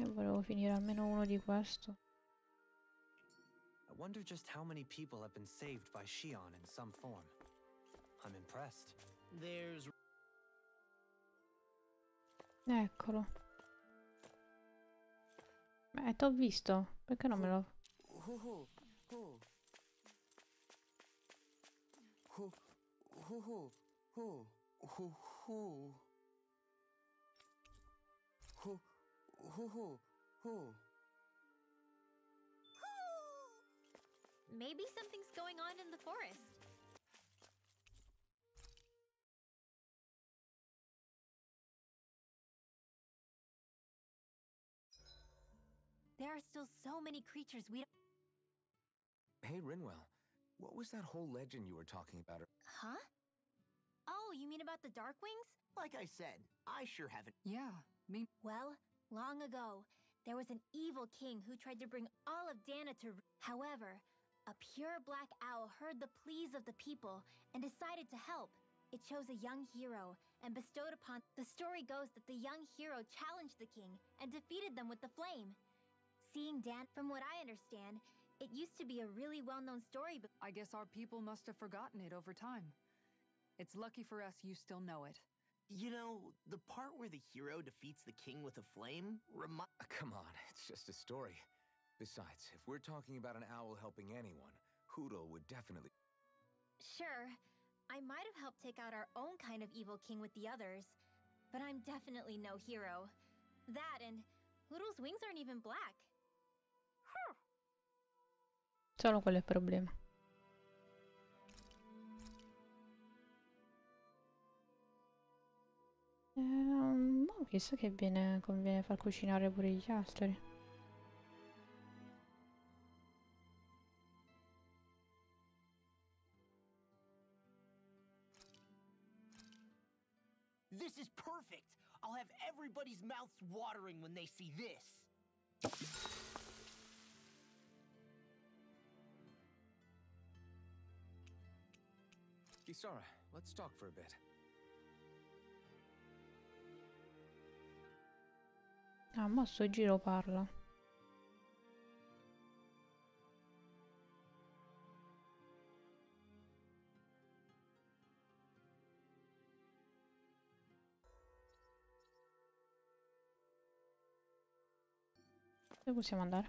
E volevo finire almeno uno di questo. I wonder just how many people have been saved by Shion in some form. I'm impressed. There's Eccolo. Beh, t'ho visto. Perché non me lo... Hoo hoo hoo. Hoo hoo hoo hoo hoo hoo hoo hoo. Maybe something's going on in the forest. There are still so many creatures we don't. Hey, Rinwell, what was that whole legend you were talking about? Huh? Oh, you mean about the Darkwings? Like I said, I sure haven't. Yeah, me. Well, long ago, there was an evil king who tried to bring all of Dahna to. However, a pure black owl heard the pleas of the people and decided to help. It chose a young hero and bestowed upon. The story goes that the young hero challenged the king and defeated them with the flame. Seeing Dan, from what I understand, it used to be a really well known story, but I guess our people must have forgotten it over time. It's lucky for us you still know it. You know, the part where the hero defeats the king with a flame remi- Uh, Come on, it's just a story. Besides, if we're talking about an owl helping anyone, Hootle would definitely. Sure, I might have helped take out our own kind of evil king with the others, but I'm definitely no hero. That and Hootle's wings aren't even black. Solo quello è il problema. Eh, boh, chissà che viene, conviene far cucinare pure gli asteri. This is perfect! I'll have everybody's mouths watering when they see this. Kisara, let's talk for a bit. Ah, mo a sto giro parla. Dove possiamo andare?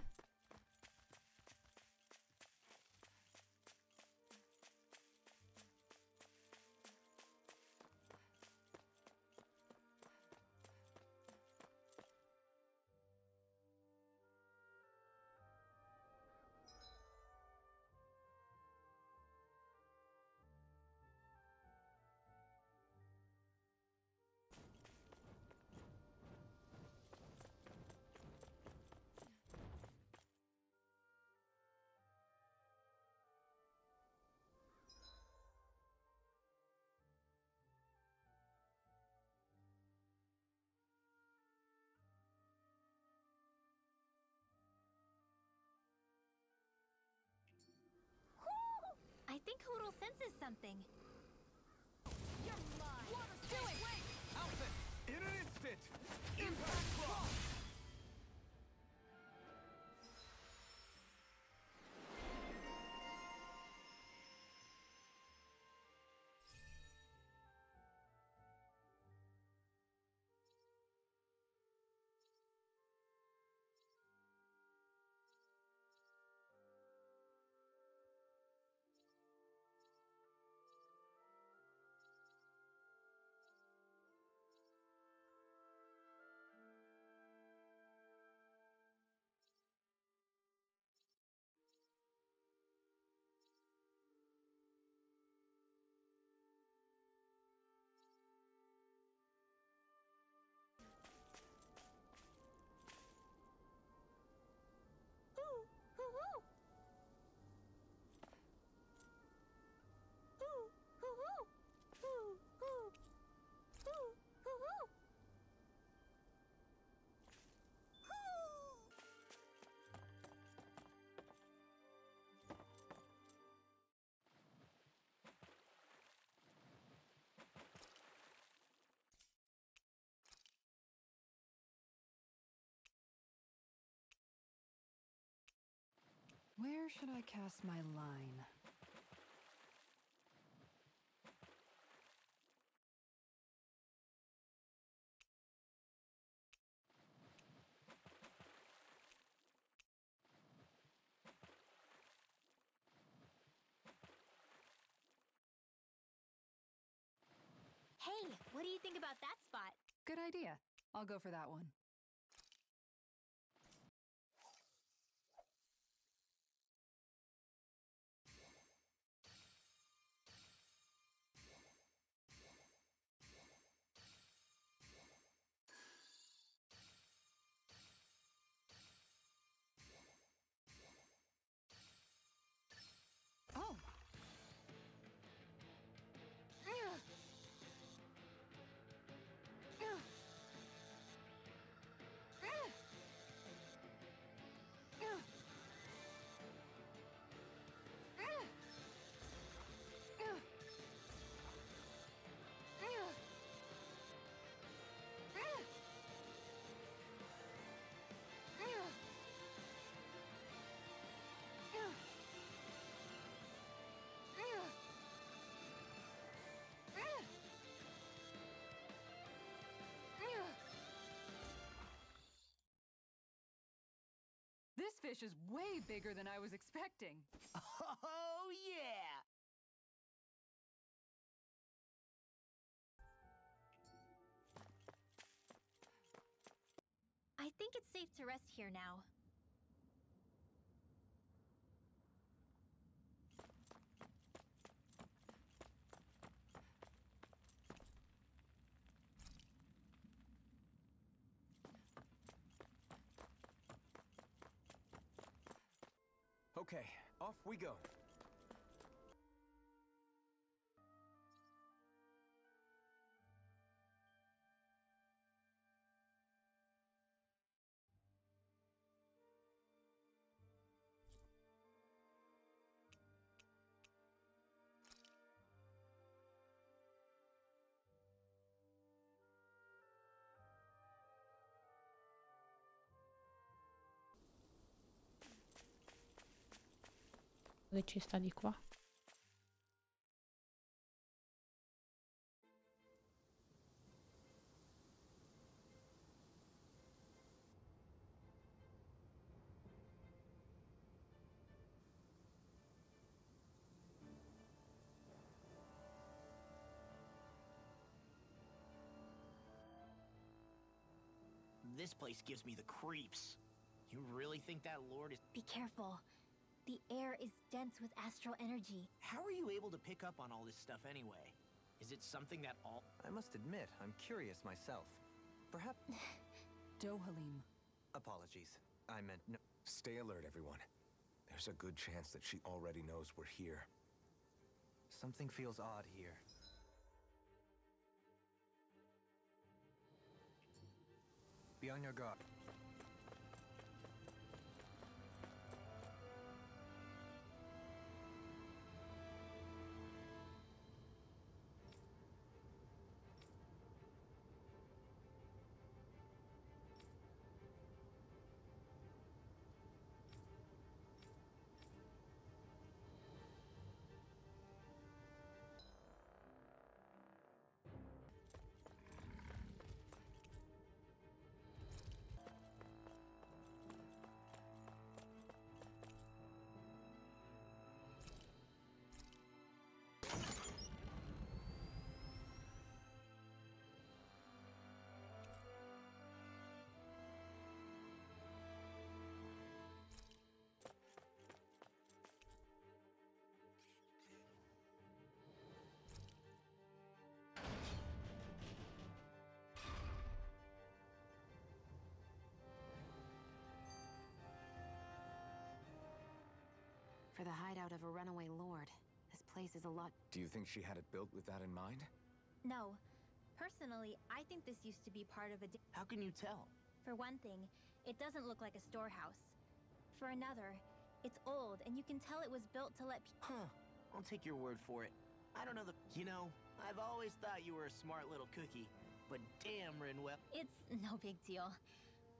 Think Hootle senses something. You're mine. Do it. Where should I cast my line? Hey, what do you think about that spot? Good idea. I'll go for that one. Fish is way bigger than I was expecting. Oh, yeah! I think it's safe to rest here now. Okay, off we go. Che ci sta di qua? This place gives me the creeps. You really think that lord is... Be careful. The air is dense with astral energy. How are you able to pick up on all this stuff anyway? Is it something that all... I must admit, I'm curious myself. Perhaps... Dohalim. Apologies. I meant no... Stay alert, everyone. There's a good chance that she already knows we're here. Something feels odd here. Be on your guard. For the hideout of a runaway lord, this place is a lot. Do you think she had it built with that in mind? No. Personally, I think this used to be part of a. How can you tell? For one thing, it doesn't look like a storehouse. For another, it's old, and you can tell it was built to let people. Huh. I'll take your word for it. I don't know the... You know, I've always thought you were a smart little cookie. But damn, Rinwell. It's no big deal.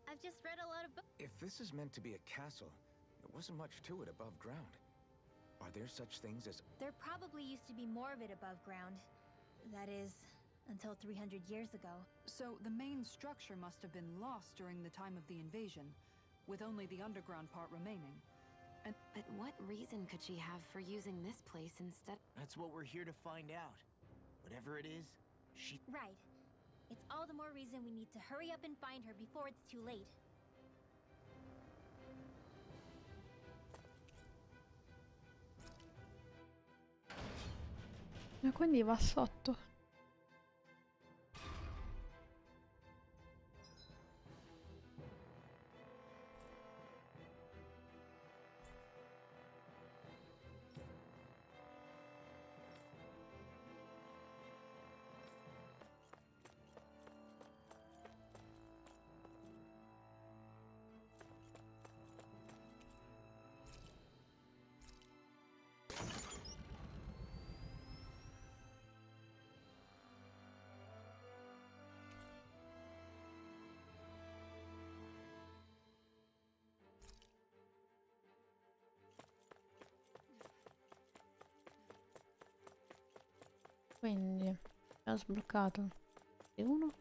I've just read a lot of books. If this is meant to be a castle, there wasn't much to it above ground. Are there such things as... There probably used to be more of it above ground. That is, until 300 years ago. So the main structure must have been lost during the time of the invasion, with only the underground part remaining. And But what reason could she have for using this place instead? That's what we're here to find out. Whatever it is, she... Right. It's all the more reason we need to hurry up and find her before it's too late. E quindi va sotto. Quindi ho sbloccato e uno.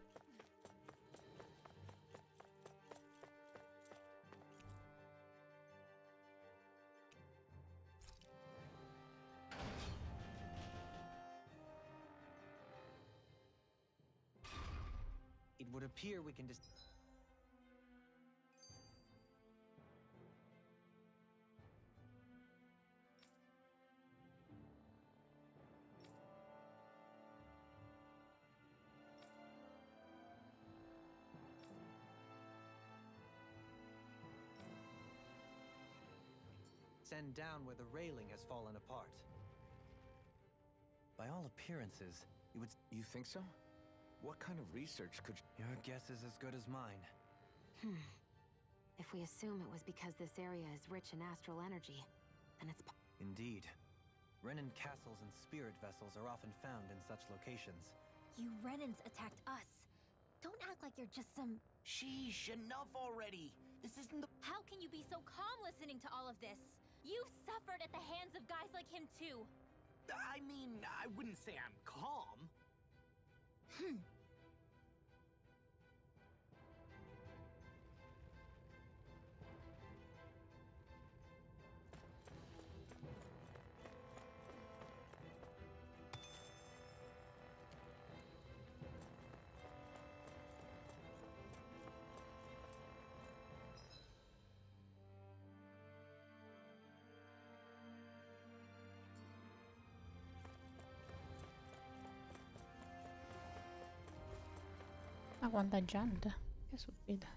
It would appear we can just... Send down where the railing has fallen apart. By all appearances, it would... You think so? What kind of research could... Your guess is as good as mine. Hmm. If we assume it was because this area is rich in astral energy, then it's. Indeed. Renan castles and spirit vessels are often found in such locations. You Renans attacked us. Don't act like you're just some. Sheesh, enough already! This isn't the... How can you be so calm listening to all of this? You've suffered at the hands of guys like him too. I mean, I wouldn't say I'm calm. Hmm. quanta gente. Che subito.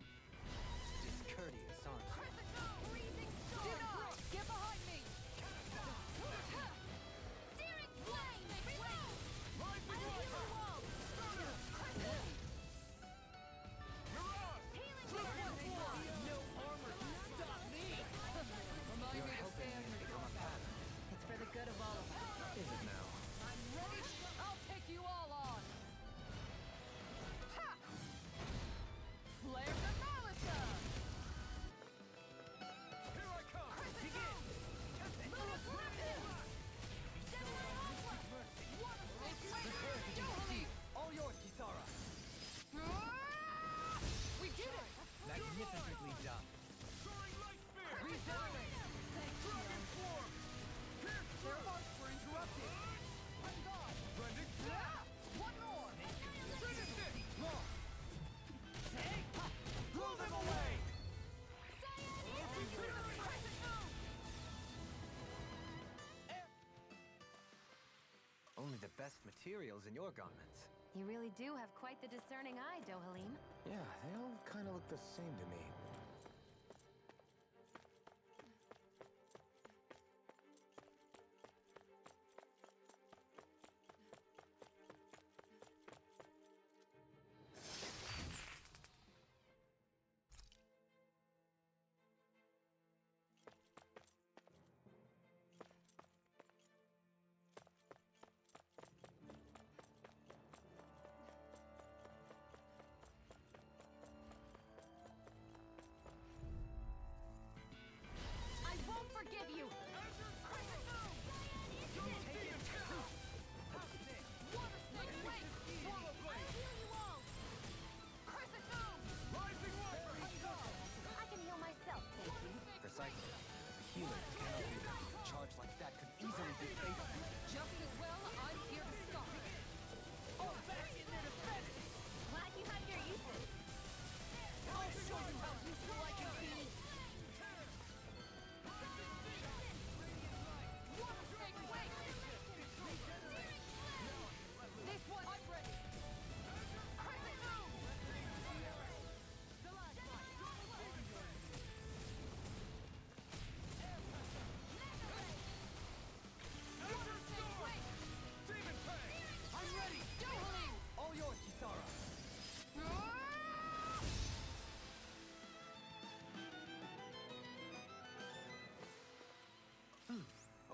best materials in your garments. You really do have quite the discerning eye, Dohalim. Yeah, they all kind of look the same to me.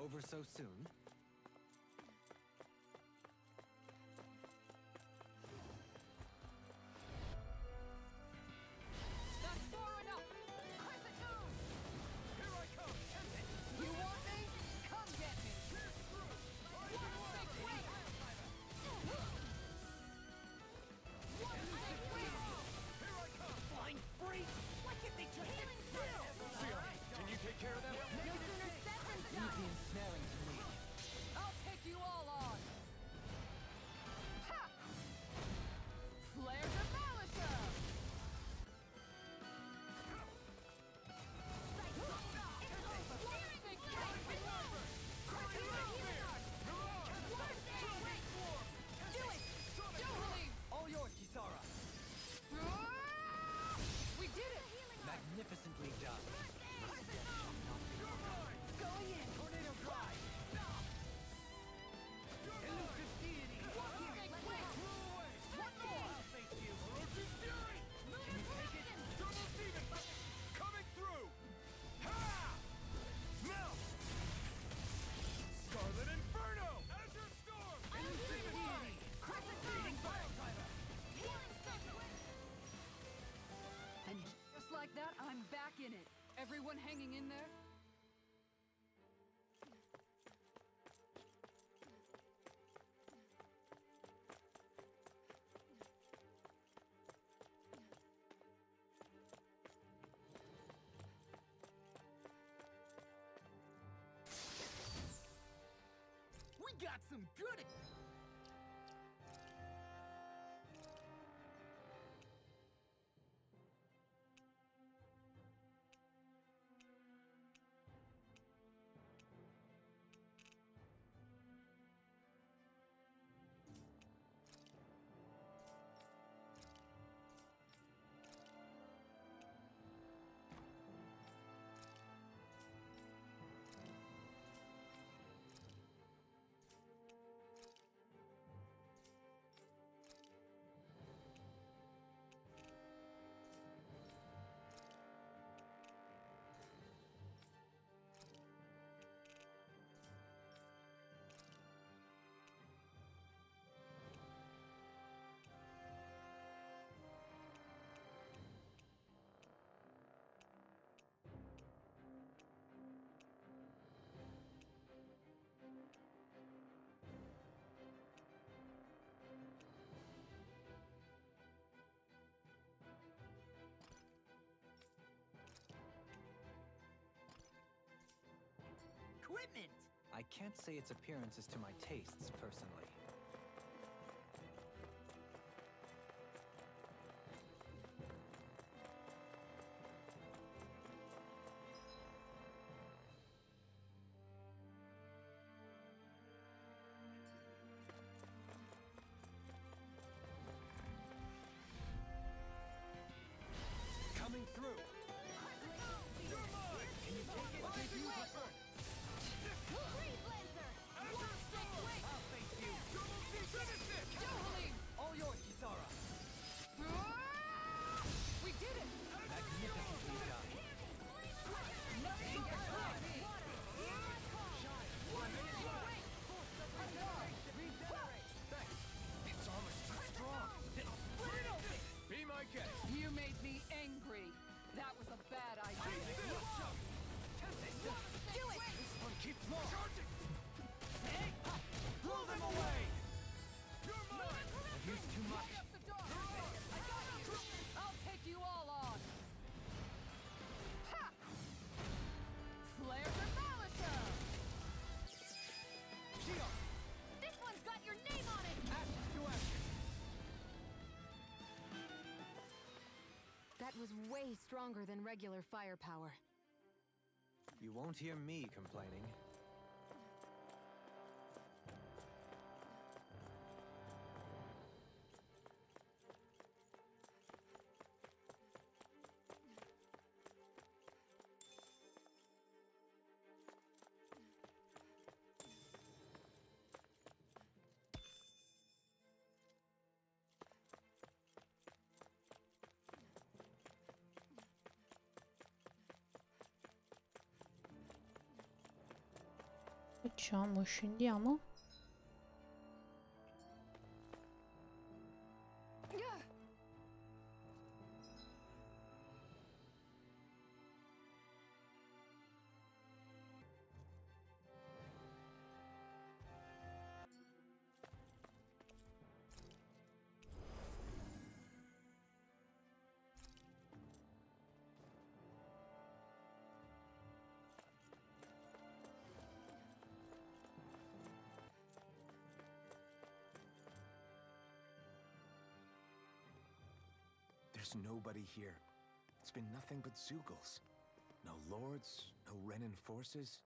over so soon? Everyone hanging in there? We got some good... Equipment! I can't say its appearance is to my tastes, personally. Was way stronger than regular firepower. You won't hear me complaining. Facciamo, scendiamo. Nobody here. It's been nothing but Zeugles. No lords, no Renan forces.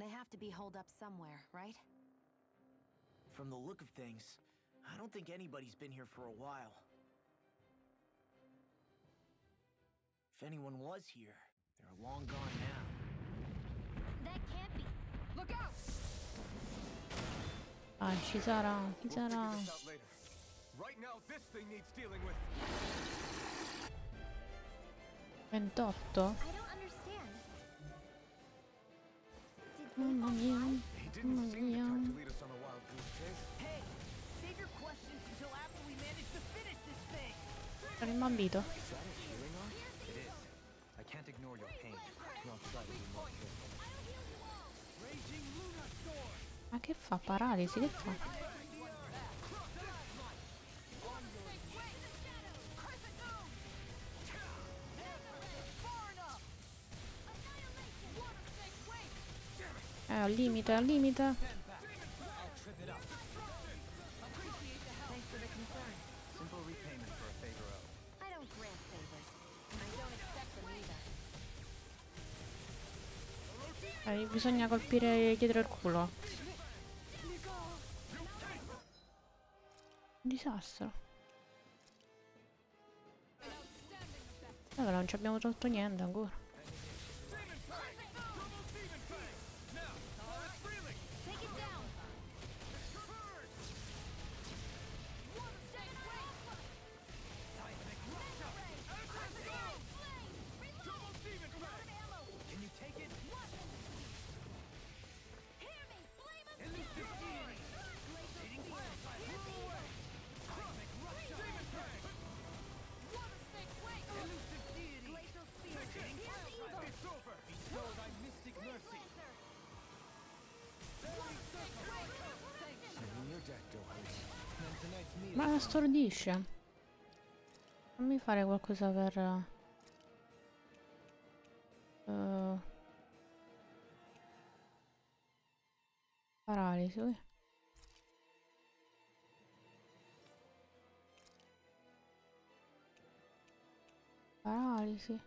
They have to be holed up somewhere, right? From the look of things, I don't think anybody's been here for a while. If anyone was here, they're long gone now. That can't be. Look out! Ah, ci sarà, ci We'll sarà. figure this out later. Right now this thing needs dealing with. 28? Mamma mia. Mamma mia. Sono imbambito. can't ignore your after we try to be more careful. Ma che fa? Paralisi? Che fa? al limite, al limite. Eh, bisogna colpire dietro il culo. Un Disastro. Allora non ci abbiamo tolto niente ancora. Ma la stordisce. Fammi fare qualcosa per... Uh, paralisi, ok? Paralisi.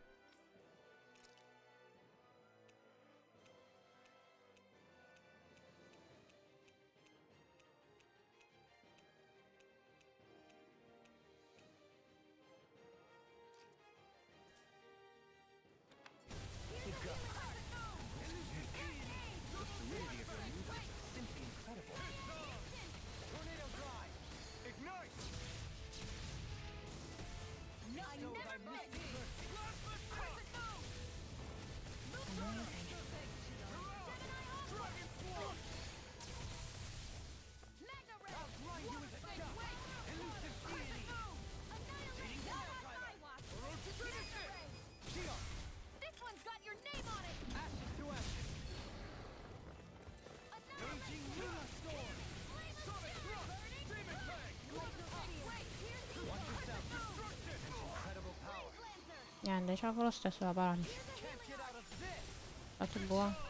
Niente, c'è lo stesso la paralisi. Stato buono.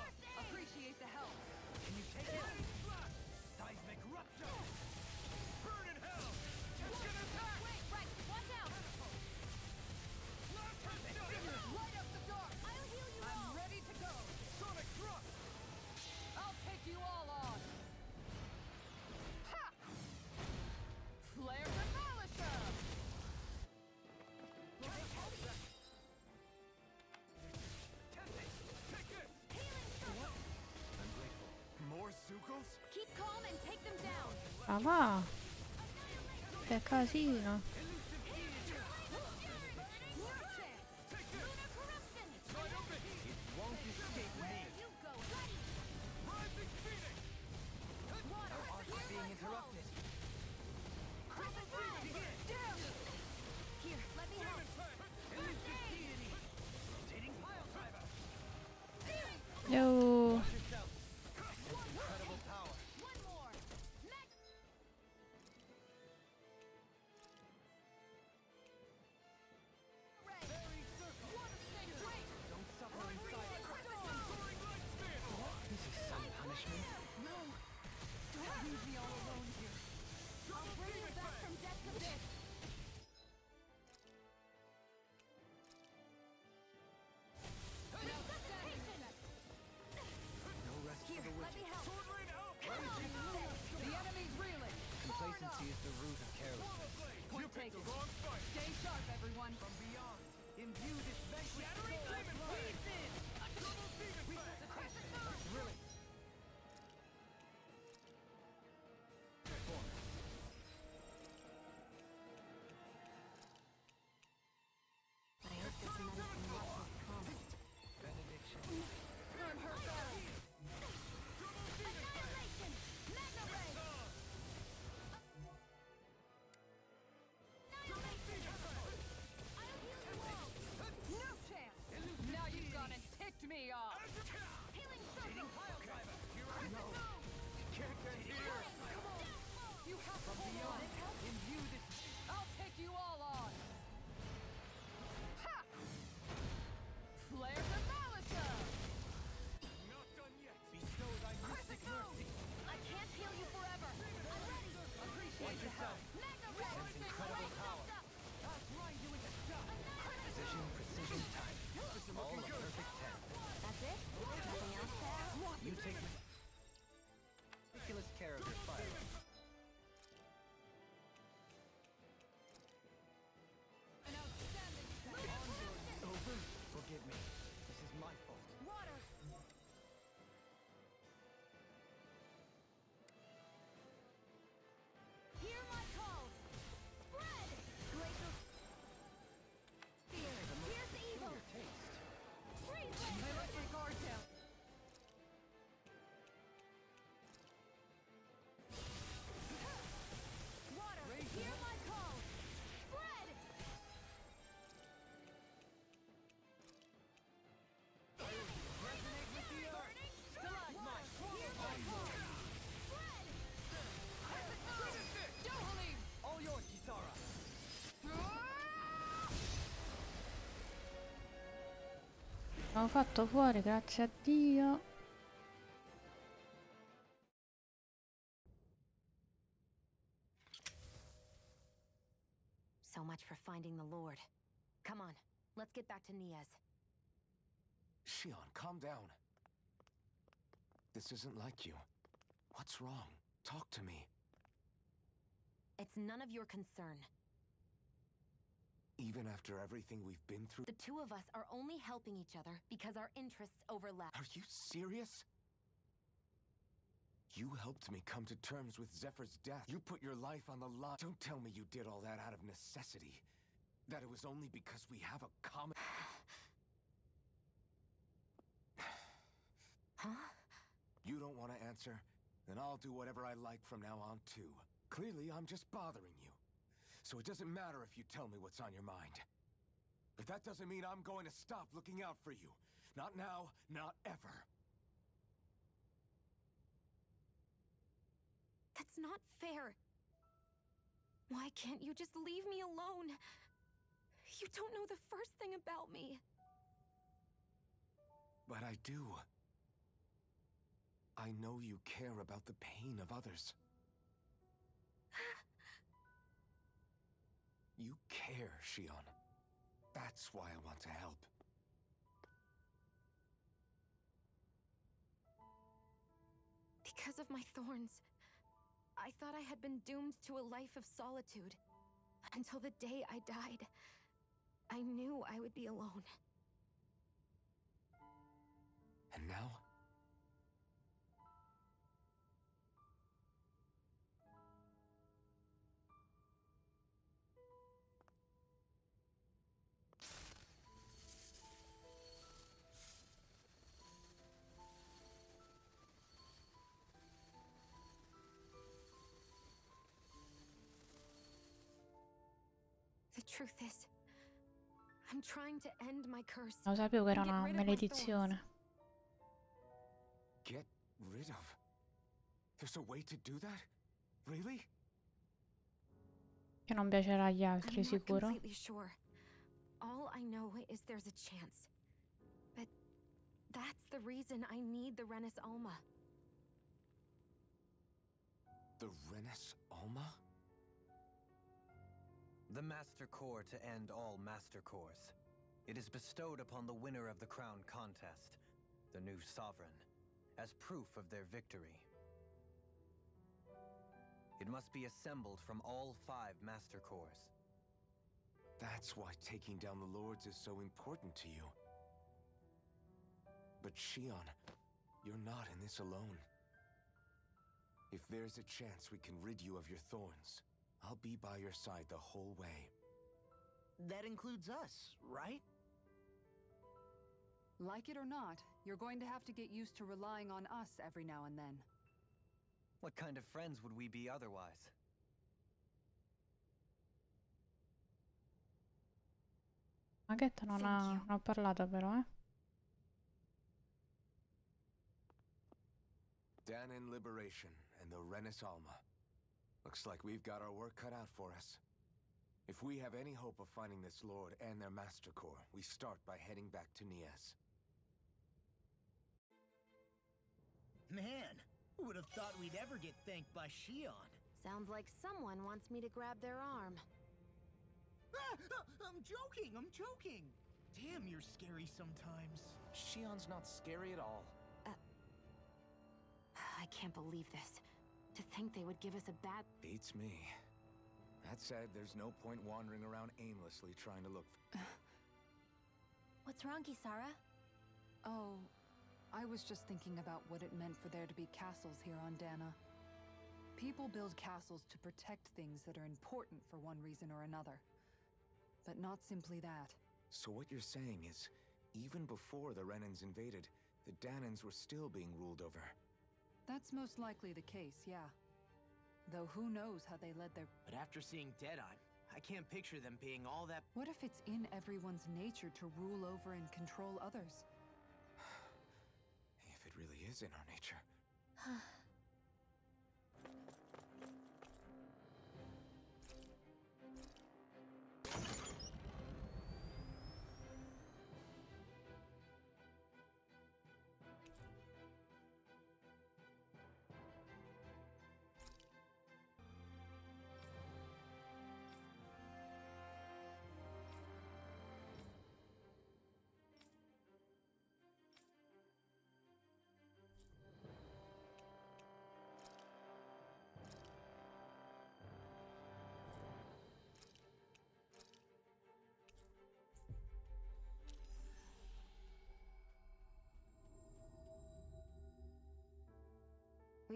是的。Fatto fuori, grazie a Dio. So much for finding the Lord. Come on, let's get back to Niez. Shionne, calm down. This isn't like you. What's wrong? Talk to me. It's none of your concern. Even after everything we've been through. The two of us are only helping each other because our interests overlap. Are you serious? You helped me come to terms with Zephyr's death. You put your life on the line. Don't tell me you did all that out of necessity. That it was only because we have a common. huh? You don't want to answer? Then I'll do whatever I like from now on, too. Clearly, I'm just bothering you. So it doesn't matter if you tell me what's on your mind. But that doesn't mean I'm going to stop looking out for you. Not now, not ever. That's not fair. Why can't you just leave me alone? You don't know the first thing about me. But I do. I know you care about the pain of others. You care, Shionne. That's why I want to help. Because of my thorns, I thought I had been doomed to a life of solitude. Until the day I died, I knew I would be alone. And now? Truth is, I'm trying to end my curse. Non sapevo che era and get una rid of my thorns. maledizione. Get rid of? There's a way to do that? Really? Che non piacerà agli I'm altri, not sicuro. completely sure. All I know is there's a chance. But that's the reason I need the Renis Alma. The Renis Alma? The Master Core to end all Master Cores. It is bestowed upon the winner of the crown contest, the new sovereign, as proof of their victory. It must be assembled from all five Master Cores. That's why taking down the Lords is so important to you. But Shionne, you're not in this alone. If there's a chance we can rid you of your thorns, I'll be by your side the whole way. That includes us, right? Like it or not, you're going to have to get used to relying on us every now and then. What kind of friends would we be otherwise? Maghetta non ha, non ha parlato però, eh. Dahnan Liberation and the Renis Alma. Looks like we've got our work cut out for us. If we have any hope of finding this Lord and their Master Core, we start by heading back to Niez. Man, who would have thought we'd ever get thanked by Shionne? Sounds like someone wants me to grab their arm. Ah, ah, I'm joking, I'm joking. Damn, you're scary sometimes. Shionne's not scary at all. I can't believe this. To think they would give us a bad. Beats me. That said, there's no point wandering around aimlessly trying to look. What's wrong, Kisara? Oh, I was just thinking about what it meant for there to be castles here on Dahna. People build castles to protect things that are important for one reason or another. But not simply that. So what you're saying is, even before the Renans invaded, the Dahnans were still being ruled over. That's most likely the case, yeah. Though who knows how they led their. But after seeing Deadeye, I can't picture them being all that. What if it's in everyone's nature to rule over and control others? If it really is in our nature.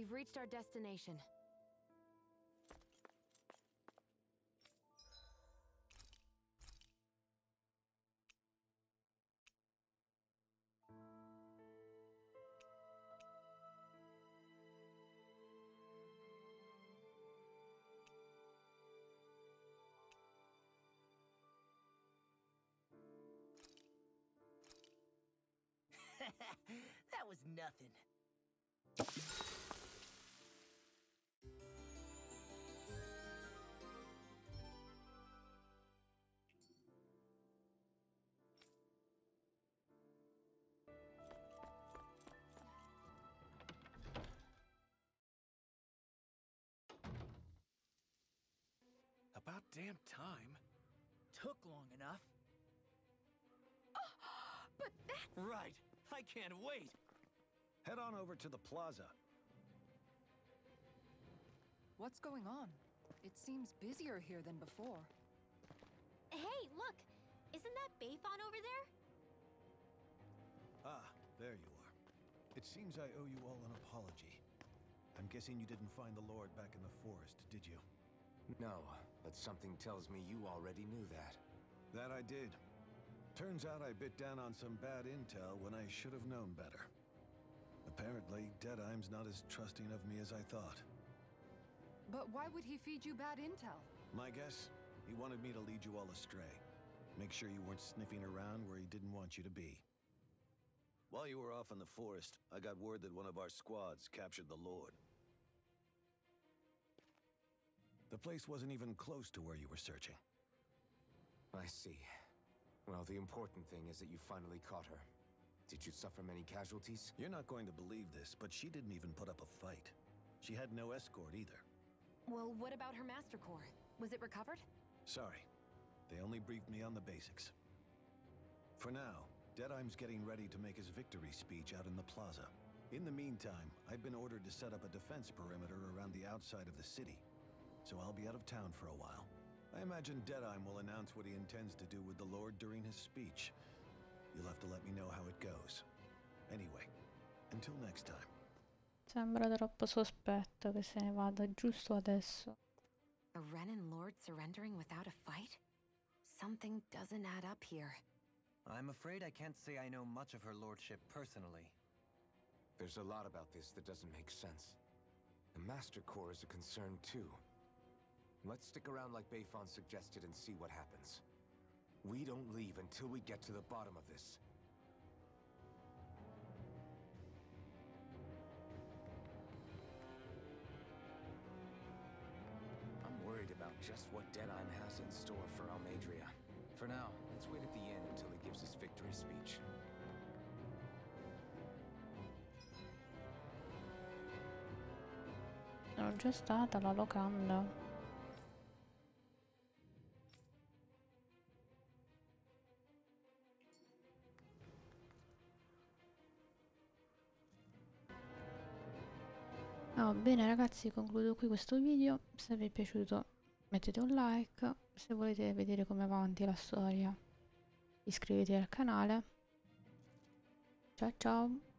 We've reached our destination. that was nothing. About damn time. Took long enough. but that's... Right. I can't wait. Head on over to the plaza. What's going on? It seems busier here than before. Hey, look! Isn't that Bayfon over there? Ah, there you are. It seems I owe you all an apology. I'm guessing you didn't find the Lord back in the forest, did you? No, but something tells me you already knew that. That I did. Turns out I bit down on some bad intel when I should have known better. Apparently, Deadeye's not as trusting of me as I thought. But why would he feed you bad intel? My guess? He wanted me to lead you all astray. Make sure you weren't sniffing around where he didn't want you to be. While you were off in the forest, I got word that one of our squads captured the Lord. The place wasn't even close to where you were searching. I see. Well, the important thing is that you finally caught her. Did you suffer many casualties? You're not going to believe this, but she didn't even put up a fight. She had no escort either. Well, what about her Master Core? Was it recovered? Sorry. They only briefed me on the basics. For now, Deadeye's getting ready to make his victory speech out in the plaza. In the meantime, I've been ordered to set up a defense perimeter around the outside of the city. So I'll be out of town for a while. I imagine Deadeye will announce what he intends to do with the Lord during his speech. You'll have to let me know how it goes. Anyway, until next time. Sembra troppo sospetto che se ne vada giusto adesso. A Renan Lord surrendering without a fight? Something doesn't add up here. I'm afraid I can't say I know much of her lordship personally. There's a lot about this that doesn't make sense. The Master Core is a concern too. Let's stick around like Bayfon suggested and see what happens. We don't leave until we get to the bottom of this. I'm worried about just what Deadeye has in store for Almeidrea. For now, let's wait at the inn until he gives his victory speech. Sono già stata alla locanda. Bene ragazzi, concludo qui questo video. Se vi è piaciuto mettete un like. Se volete vedere come va avanti la storia iscrivetevi al canale. Ciao ciao!